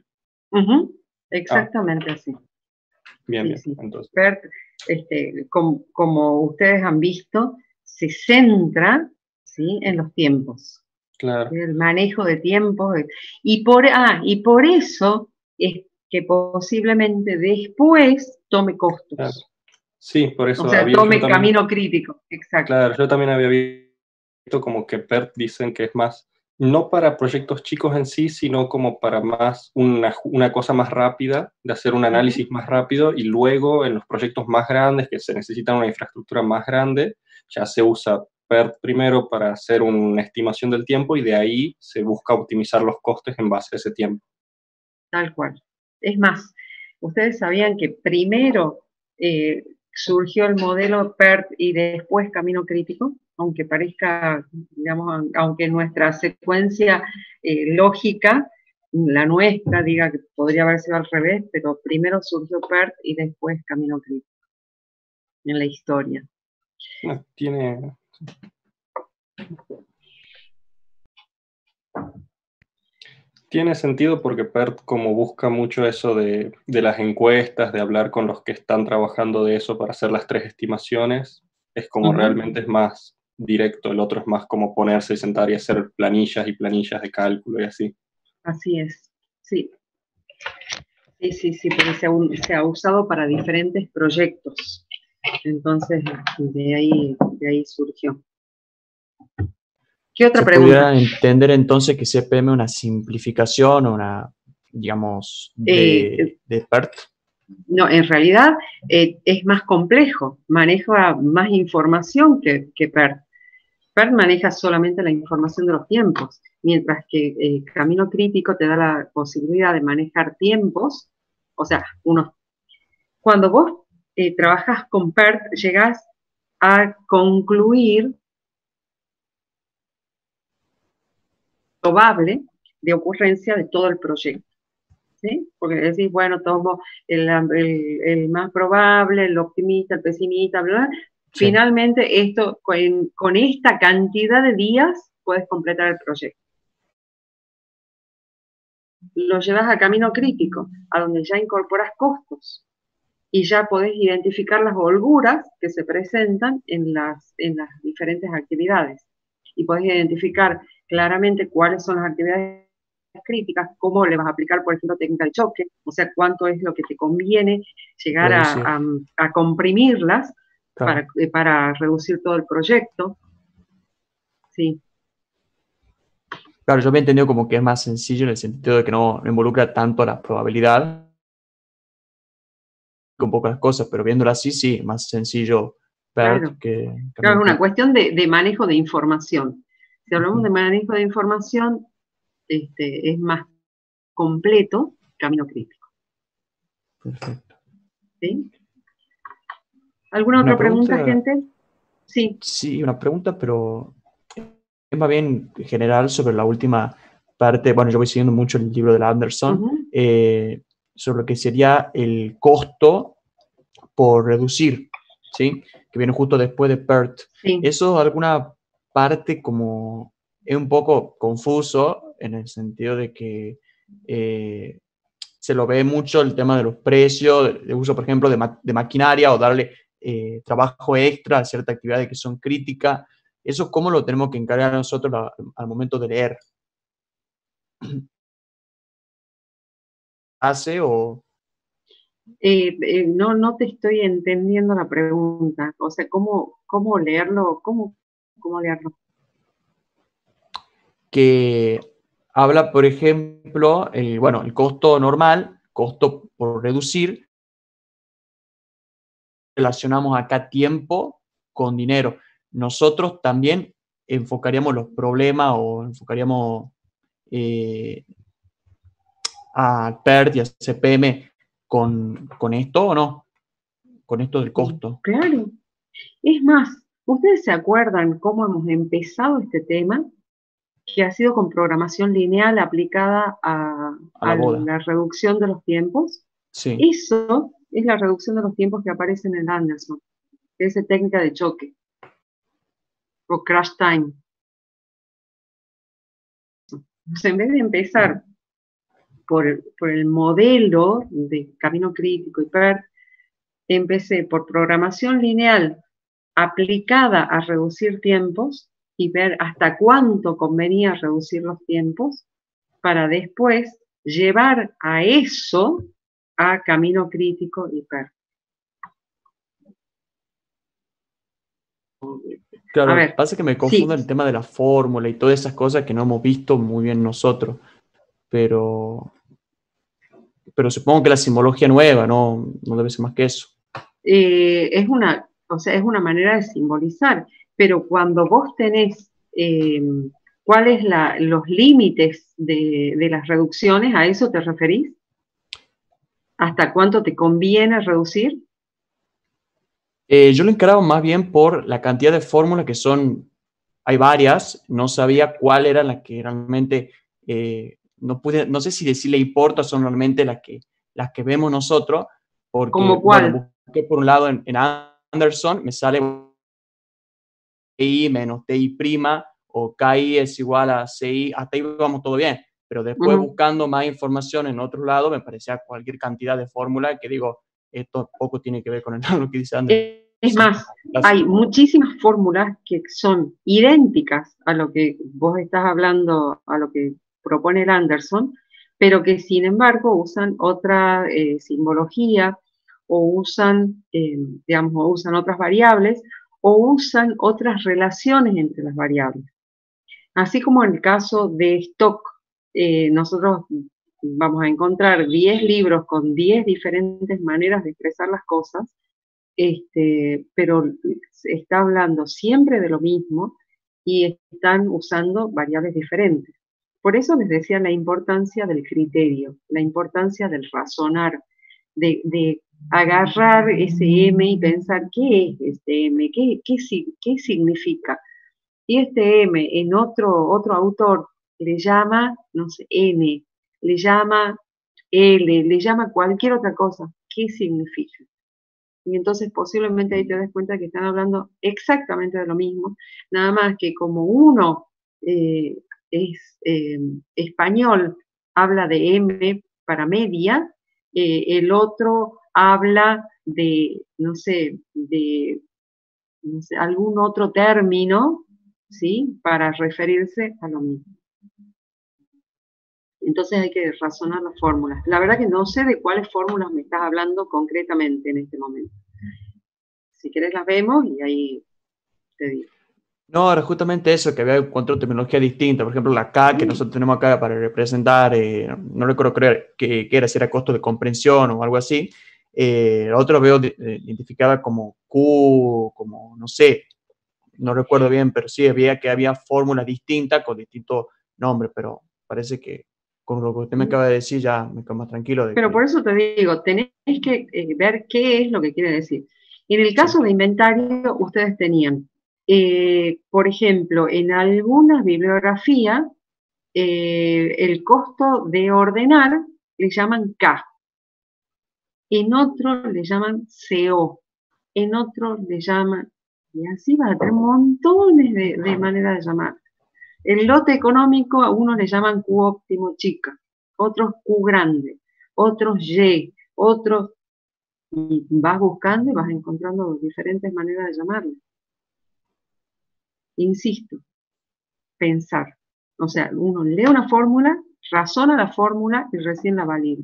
Exactamente así. Bien, bien. Entonces. Este, como, ustedes han visto, se centra ¿sí? en los tiempos. Claro. El manejo de tiempos. Y por, ah, y por eso es que posiblemente después tome costos. Sí, por eso. O sea, tome camino crítico. Exacto. Claro, yo también había visto como que PERT dicen que es más no para proyectos chicos en sí, sino como para más una, una, cosa más rápida, de hacer un análisis más rápido y luego en los proyectos más grandes que se necesitan una infraestructura más grande, ya se usa PERT primero para hacer una estimación del tiempo y de ahí se busca optimizar los costes en base a ese tiempo. Tal cual. Es más, ustedes sabían que primero eh, surgió el modelo PERT y después Camino Crítico, aunque parezca, digamos, aunque nuestra secuencia eh, lógica, la nuestra, diga que podría haber sido al revés, pero primero surgió PERT y después Camino Crítico en la historia. tiene, tiene sentido porque PERT como busca mucho eso de, las encuestas, de hablar con los que están trabajando de eso para hacer las tres estimaciones, es como realmente es más directo, el otro es más como ponerse y sentar y hacer planillas y planillas de cálculo y así. Así es, sí. Sí, sí, sí, porque se ha usado para diferentes proyectos. Entonces, de ahí, de ahí surgió. ¿Qué otra ¿Se pregunta? entender entonces que CPM es una simplificación, una, digamos, de, eh, PERT? No, en realidad eh, es más complejo, maneja más información que, que, PERT. PERT maneja solamente la información de los tiempos, mientras que el eh, Camino Crítico te da la posibilidad de manejar tiempos, o sea, unos, cuando vos eh, trabajas con PERT, llegas a concluir probable de ocurrencia de todo el proyecto. ¿sí? Porque decís, bueno, tomo el, el, más probable, el optimista, el pesimista, bla, Finalmente, esto, con, con esta cantidad de días puedes completar el proyecto. Lo llevas a camino crítico, a donde ya incorporas costos y ya podés identificar las holguras que se presentan en las, en las diferentes actividades. Y podés identificar claramente cuáles son las actividades críticas, cómo le vas a aplicar, por ejemplo, técnica de choque, o sea, cuánto es lo que te conviene llegar a, a, comprimirlas para, eh, para reducir todo el proyecto. Sí. Claro, yo me he entendido como que es más sencillo en el sentido de que no, involucra tanto la probabilidad con pocas cosas, pero viéndolo así, sí, más sencillo claro. que... Claro, es una cuestión de, manejo de información. Si hablamos de manejo de información, este, es más completo camino crítico. Perfecto. ¿Sí? ¿Alguna otra pregunta, gente? Sí. Sí, una pregunta, pero es más bien general sobre la última parte. Bueno, yo voy siguiendo mucho el libro de la Anderson. eh, sobre lo que sería el costo por reducir, ¿sí? Que viene justo después de PERT. Eso alguna parte como es un poco confuso en el sentido de que eh, se lo ve mucho el tema de los precios, de uso, por ejemplo, de, maquinaria o darle eh, trabajo extra a ciertas actividades que son críticas. Eso, ¿cómo lo tenemos que encargar nosotros al momento de leer? Hace o... Eh, eh, no, no te estoy entendiendo la pregunta. O sea, ¿cómo, cómo leerlo? ¿Cómo, ¿Cómo leerlo? Que habla, por ejemplo, el, bueno, el costo normal, costo por reducir, relacionamos acá tiempo con dinero. Nosotros también enfocaríamos los problemas o enfocaríamos eh, a PERT y a CPM con, con esto o no? Con esto del costo. Claro. Es más, ¿ustedes se acuerdan cómo hemos empezado este tema? Que ha sido con programación lineal aplicada a, la, reducción de los tiempos. Sí. Eso es la reducción de los tiempos que aparece en el Anderson, que es técnica de choque o crash time. en vez de empezar por, el modelo de camino crítico y PERT, empecé por programación lineal aplicada a reducir tiempos y ver hasta cuánto convenía reducir los tiempos para después llevar a eso a camino crítico y PERT. Claro, a pasa que me confunde el tema de la fórmula y todas esas cosas que no hemos visto muy bien nosotros, pero, pero supongo que la simbología nueva no, no debe ser más que eso. Eh, es, una, o sea, es una manera de simbolizar, pero cuando vos tenés eh, cuáles los límites de, de las reducciones, ¿a eso te referís? ¿Hasta cuánto te conviene reducir? Eh, yo lo encaraba más bien por la cantidad de fórmulas que son, hay varias, no sabía cuál era la que realmente, eh, no pude, no sé si decirle importa, son realmente las que, las que vemos nosotros, porque ¿Cómo cuál? por un lado en, Anderson me sale I menos TI prima o KI es igual a CI, hasta ahí vamos todo bien, pero después buscando más información en otro lado me parecía cualquier cantidad de fórmula que digo, esto poco tiene que ver con lo que dice Andrés. Es más, hay muchísimas fórmulas que son idénticas a lo que vos estás hablando, a lo que propone el Anderson, pero que sin embargo usan otra eh, simbología o usan, eh, digamos, usan otras variables o usan otras relaciones entre las variables. Así como en el caso de Stock, eh, nosotros vamos a encontrar 10 libros con 10 diferentes maneras de expresar las cosas, este, pero está hablando siempre de lo mismo y están usando variables diferentes. Por eso les decía la importancia del criterio, la importancia del razonar, de, agarrar ese M y pensar qué es este M, qué, qué, significa. Y este M en otro, autor le llama, no sé, N, le llama L, le llama cualquier otra cosa. ¿Qué significa? Y entonces posiblemente ahí te des cuenta que están hablando exactamente de lo mismo, nada más que como uno eh, es eh, español, habla de M para media, eh, el otro habla de, no sé, de algún otro término, ¿sí? Para referirse a lo mismo. Entonces hay que razonar las fórmulas. La verdad que no sé de cuáles fórmulas me estás hablando concretamente en este momento. Si quieres las vemos y ahí te digo. No, era justamente eso, que había encontrado terminología distinta. Por ejemplo, la K que nosotros tenemos acá para representar, eh, no recuerdo creer que, era, si era costo de comprensión o algo así. Eh, la otra veo identificada como Q, como, no sé, no recuerdo bien, pero sí había que había fórmulas distintas con distintos nombres, pero parece que con lo que usted me acaba de decir ya me quedo más tranquilo. Pero por eso te digo, tenéis que eh, ver qué es lo que quiere decir. En el caso de inventario, ustedes tenían, eh, por ejemplo, en algunas bibliografías, eh, el costo de ordenar le llaman K, en otro le llaman CO, en otro le llaman, y así va a tener montones de, maneras de llamar. El lote económico a unos le llaman Q óptimo chica, otros Q grande, otros Y, otros... Y vas buscando y vas encontrando diferentes maneras de llamarlo. Insisto, pensar. O sea, uno lee una fórmula, razona la fórmula y recién la valida.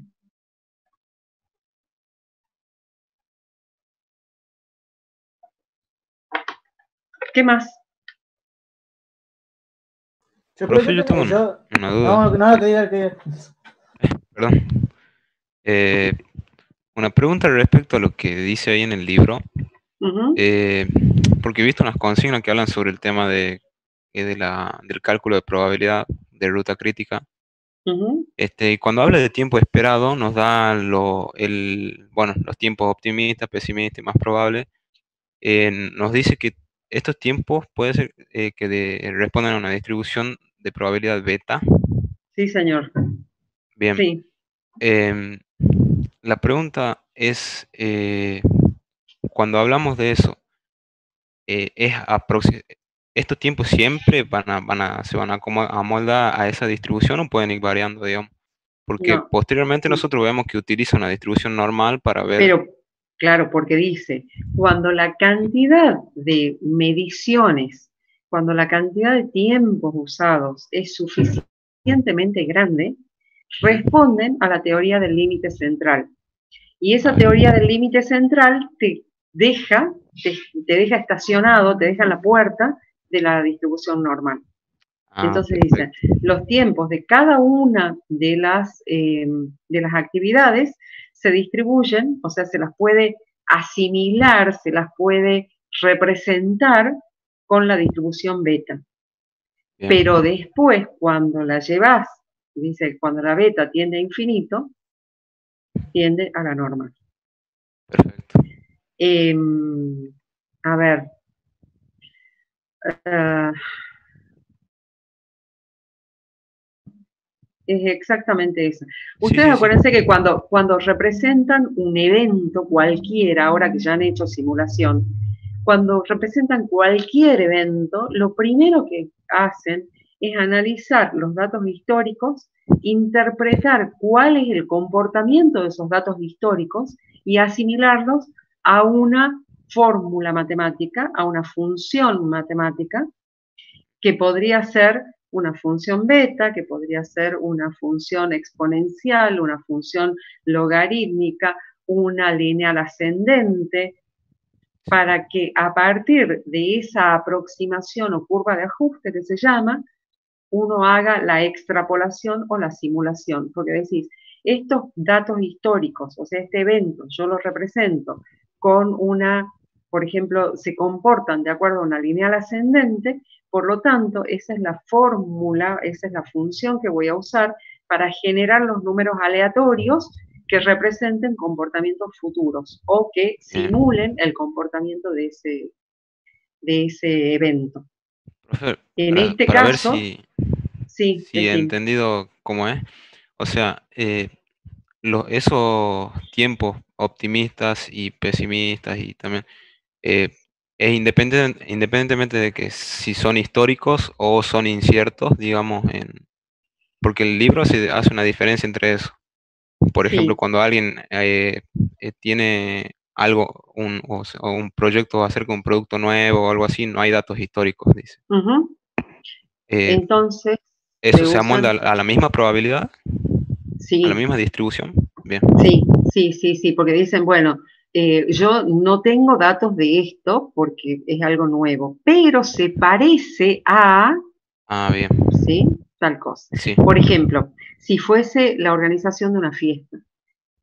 ¿Qué más? Profe, yo tengo una, duda. No, nada, que diga, que Perdón. Eh, una pregunta respecto a lo que dice ahí en el libro. Eh, porque he visto unas consignas que hablan sobre el tema de, eh, de la, del cálculo de probabilidad de ruta crítica. este, y cuando habla de tiempo esperado, nos da lo, el, bueno, los tiempos optimistas, pesimistas y más probables. nos dice que estos tiempos puede ser que respondan a una distribución de probabilidad beta. Sí, señor. Bien. Sí. Em, la pregunta es, eh, cuando hablamos de eso, eh, es ¿estos tiempos siempre van a, van a, se van a amoldar a esa distribución o pueden ir variando, digamos? Porque posteriormente nosotros vemos que utiliza una distribución normal para ver... Pero, claro, porque dice, cuando la cantidad de mediciones cuando la cantidad de tiempos usados es suficientemente grande, responden a la teoría del límite central. Y esa teoría del límite central te, deja, te, deja estacionado, te deja en la puerta de la distribución normal. Ah, Entonces dice, los tiempos de cada una de las, eh, de las actividades se distribuyen, o sea, se las puede asimilar, se las puede representar con la distribución beta. Pero después, cuando la llevas, dice, cuando la beta tiende a infinito, tiende a la normal. Perfecto. Em, a ver. Ah, es exactamente eso. Ustedes acuérdense que cuando, cuando representan un evento cualquiera, ahora que ya han hecho simulación, cuando representan cualquier evento, lo primero que hacen es analizar los datos históricos, interpretar cuál es el comportamiento de esos datos históricos y asimilarlos a una fórmula matemática, a una función matemática, que podría ser una función beta, que podría ser una función exponencial, una función logarítmica, una lineal ascendente, para que a partir de esa aproximación o curva de ajuste que se llama, uno haga la extrapolación o la simulación, porque decís, estos datos históricos, o sea, este evento, yo lo represento con una, por ejemplo, se comportan de acuerdo a una lineal ascendente, por lo tanto, esa es la fórmula, esa es la función que voy a usar para generar los números aleatorios que representen comportamientos futuros o que simulen el comportamiento de ese, de ese evento. en este caso, ver si, sí, he entendido cómo es. O sea, eh, esos tiempos optimistas y pesimistas y también eh, es independiente, independientemente de que si son históricos o son inciertos, digamos, en, porque el libro hace, hace una diferencia entre eso. Por ejemplo, cuando alguien eh, eh, tiene algo, un, o, un proyecto acerca de un producto nuevo o algo así, no hay datos históricos, dice. Eh, Entonces. ¿Eso se, amolda a la misma probabilidad? Sí. ¿A la misma distribución? Bien. Sí, sí, sí, sí, porque dicen, bueno, yo no tengo datos de esto porque es algo nuevo, pero se parece a... Ah, bien. ¿Sí? Tal cosa. Por ejemplo, si fuese la organización de una fiesta.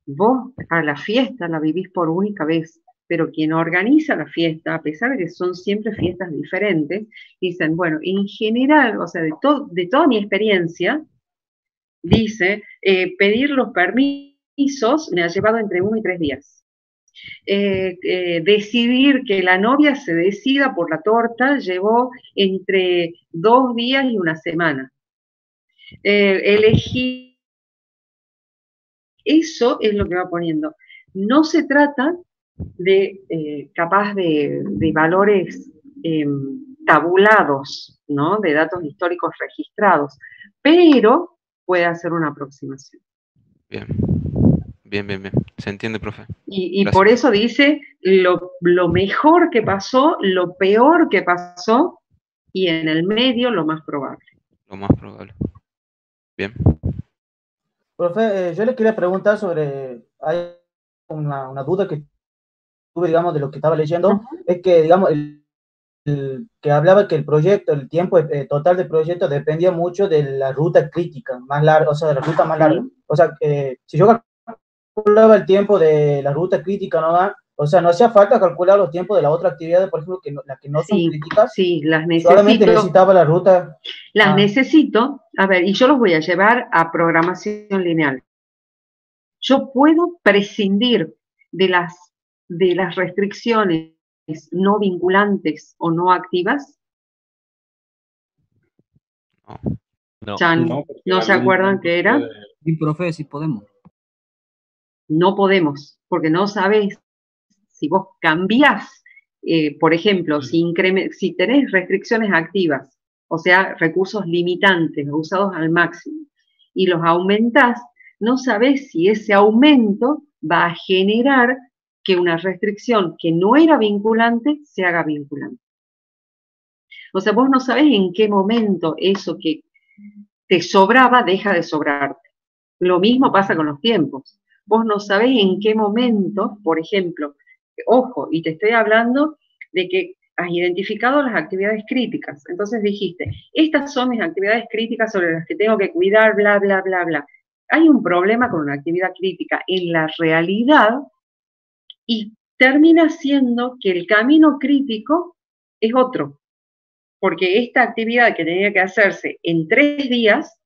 Vos a la fiesta la vivís por única vez, pero quien organiza la fiesta, a pesar de que son siempre fiestas diferentes, dicen, bueno, en general, o sea, de, de toda mi experiencia, dice, eh, pedir los permisos me ha llevado entre uno y tres días. Eh, eh, decidir que la novia se decida por la torta llevó entre dos días y una semana elegir. Eso es lo que va poniendo. No se trata de capaz de, valores em, tabulados, ¿no? De datos históricos registrados, pero puede hacer una aproximación. Bien, bien, bien, bien. Se entiende, profe. Y, por eso dice lo, lo mejor que pasó, lo peor que pasó y en el medio lo más probable. Lo más probable. Bien. Profe, eh, yo le quería preguntar sobre, hay una, duda que tuve, digamos, de lo que estaba leyendo, es que, digamos, el, que hablaba que el proyecto, el tiempo eh, total del proyecto dependía mucho de la ruta crítica, más larga, o sea, de la ruta más larga. O sea, si yo calculaba el tiempo de la ruta crítica, ¿no? O sea, no hacía falta calcular los tiempos de la otra actividad, por ejemplo, que las que no son críticas. Sí, las necesito. Solamente necesitaba la ruta. Las ah. necesito, a ver, y yo los voy a llevar a programación lineal. Yo puedo prescindir de las, de las restricciones no vinculantes o no activas. No. no, no, se acuerdan qué era? Sí, profe, sí podemos. No podemos, porque no sabes si vos cambiás, eh, por ejemplo, si, si tenés restricciones activas, o sea, recursos limitantes usados al máximo, y los aumentás, no sabés si ese aumento va a generar que una restricción que no era vinculante se haga vinculante. O sea, vos no sabés en qué momento eso que te sobraba deja de sobrarte. Lo mismo pasa con los tiempos. Vos no sabés en qué momento, por ejemplo, ojo, y te estoy hablando de que has identificado las actividades críticas. Entonces dijiste, estas son mis actividades críticas sobre las que tengo que cuidar, bla, bla, bla, bla. Hay un problema con una actividad crítica en la realidad y termina siendo que el camino crítico es otro, porque esta actividad que tenía que hacerse en tres días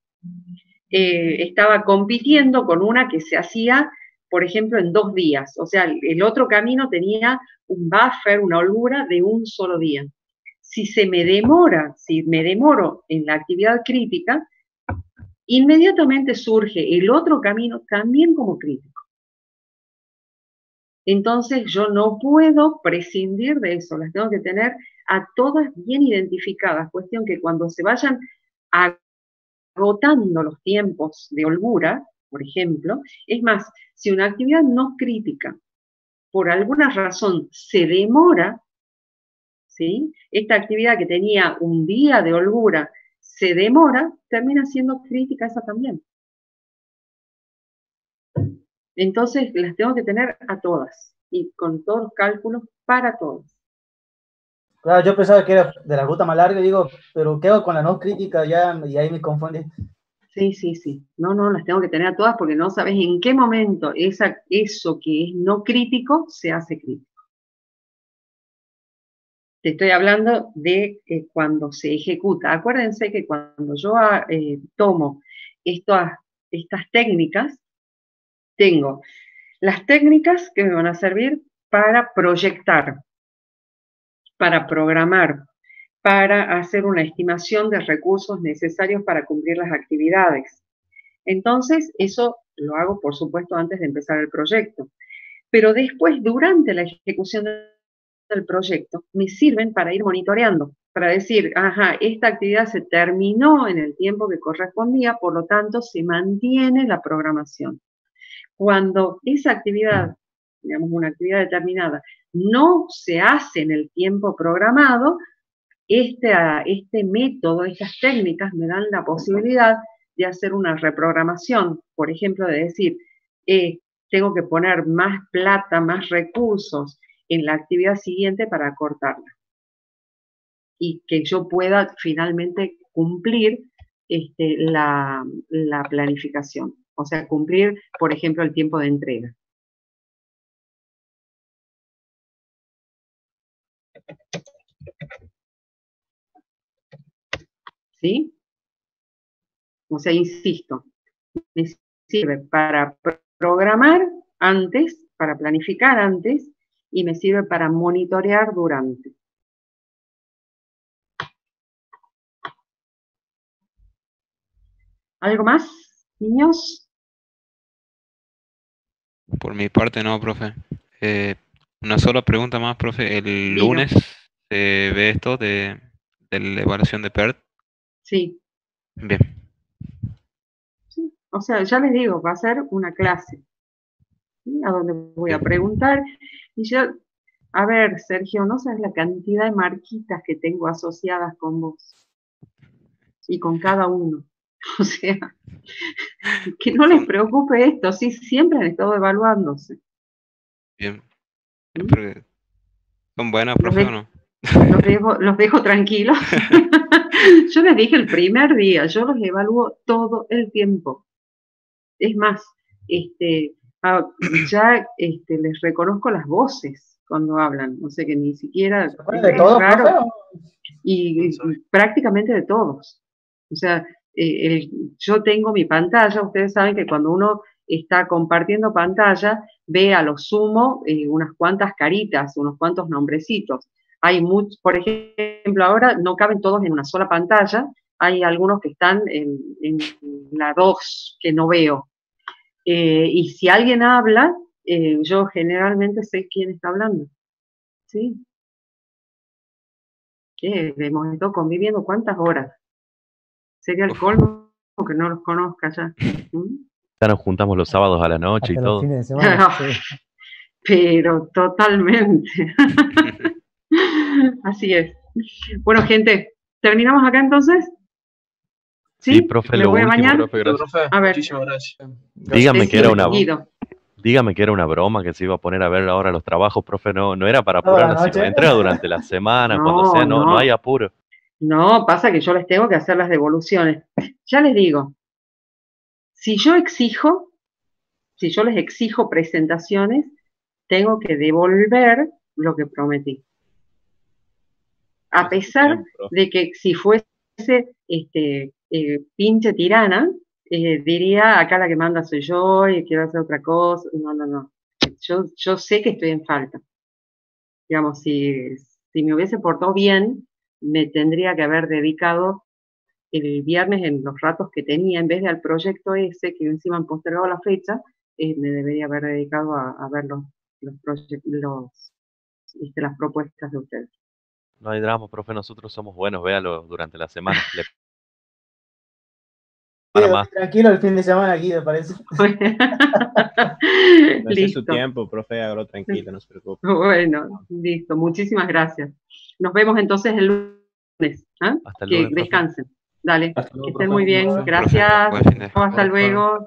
eh, estaba compitiendo con una que se hacía, por ejemplo, en dos días. O sea, el otro camino tenía un buffer, una holgura de un solo día. Si se me demora, si me demoro en la actividad crítica, inmediatamente surge el otro camino también como crítico. Entonces yo no puedo prescindir de eso, las tengo que tener a todas bien identificadas, cuestión que cuando se vayan agotando los tiempos de holgura, por ejemplo, es más, si una actividad no crítica por alguna razón se demora, ¿sí? esta actividad que tenía un día de holgura se demora, termina siendo crítica esa también. Entonces las tengo que tener a todas y con todos los cálculos para todos. Claro, yo pensaba que era de la ruta más larga, digo, pero quedo con la no crítica ya y ahí me confunde. Sí, sí, sí. No, no, las tengo que tener a todas porque no sabes en qué momento esa, eso que es no crítico se hace crítico. Te estoy hablando de eh, cuando se ejecuta. Acuérdense que cuando yo ah, eh, tomo estas, estas técnicas, tengo las técnicas que me van a servir para proyectar, para programar, para hacer una estimación de recursos necesarios para cumplir las actividades. Entonces, eso lo hago, por supuesto, antes de empezar el proyecto. Pero después, durante la ejecución del proyecto, me sirven para ir monitoreando, para decir, ajá, esta actividad se terminó en el tiempo que correspondía, por lo tanto, se mantiene la programación. Cuando esa actividad, digamos, una actividad determinada, no se hace en el tiempo programado, este, este método, estas técnicas me dan la posibilidad de hacer una reprogramación, por ejemplo, de decir, eh, tengo que poner más plata, más recursos en la actividad siguiente para acortarla. Y que yo pueda finalmente cumplir este, la planificación, o sea, cumplir, por ejemplo, el tiempo de entrega. ¿sí? O sea, insisto, me sirve para programar antes, para planificar antes y me sirve para monitorear durante. ¿Algo más, niños? Por mi parte no, profe. Eh, una sola pregunta más, profe. El lunes se ve esto de, de la evaluación de PERT. Sí. Bien. O sea, ya les digo, va a ser una clase, a donde voy a preguntar. Y yo, a ver, Sergio, no sabes la cantidad de marquitas que tengo asociadas con vos y con cada uno. O sea, que no les preocupe esto, sí, siempre han estado evaluándose. Bien. ¿Mm? ¿Son buenas, profe, o no? Los dejo, los dejo tranquilos. yo les dije el primer día, yo los evalúo todo el tiempo. Es más, este, ah, ya este, les reconozco las voces cuando hablan, no sé que ni siquiera de todos, y, prácticamente de todos. O sea, eh, yo tengo mi pantalla, ustedes saben que cuando uno está compartiendo pantalla, ve a lo sumo eh, unas cuantas caritas, unos cuantos nombrecitos. Hay muchos, por ejemplo, ahora no caben todos en una sola pantalla, hay algunos que están en, la 2 que no veo. Eh, y si alguien habla, yo generalmente sé quién está hablando. ¿Sí? Hemos estado conviviendo cuántas horas. Sería el colmo que no los conozca ya. ¿Mm? Ya nos juntamos los sábados a la noche y todo. Pero totalmente. Así es. Bueno, gente, ¿terminamos acá entonces? Sí, profe, lo voy a bañar? profe, gracias. A ver. Muchísimas gracias. Dígame que era una dígame que era una broma, que se iba a poner a ver ahora los trabajos, profe, no, no era para apurar, si lo entrega durante la semana, cuando sea, no, no hay apuro. No, pasa que yo les tengo que hacer las devoluciones. Ya les digo, si yo exijo, si yo les exijo presentaciones, tengo que devolver lo que prometí. A pesar de que si fuese este, eh, pinche tirana, eh, diría, acá la que manda soy yo y quiero hacer otra cosa. No, no, no. Yo, yo sé que estoy en falta. Digamos, si, si me hubiese portado bien, me tendría que haber dedicado el viernes en los ratos que tenía, en vez de al proyecto ese, que encima han postergado la fecha, eh, me debería haber dedicado a, ver los, los, los este, las propuestas de ustedes. No hay drama, profe, nosotros somos buenos, véalo durante la semana. Tranquilo el fin de semana aquí, me parece. listo. su tiempo, profe, hágalo tranquilo, no se preocupe. Bueno, listo, muchísimas gracias. Nos vemos entonces el lunes. ¿ah? que descansen. Dale, que estén muy bien. Gracias. Hasta luego.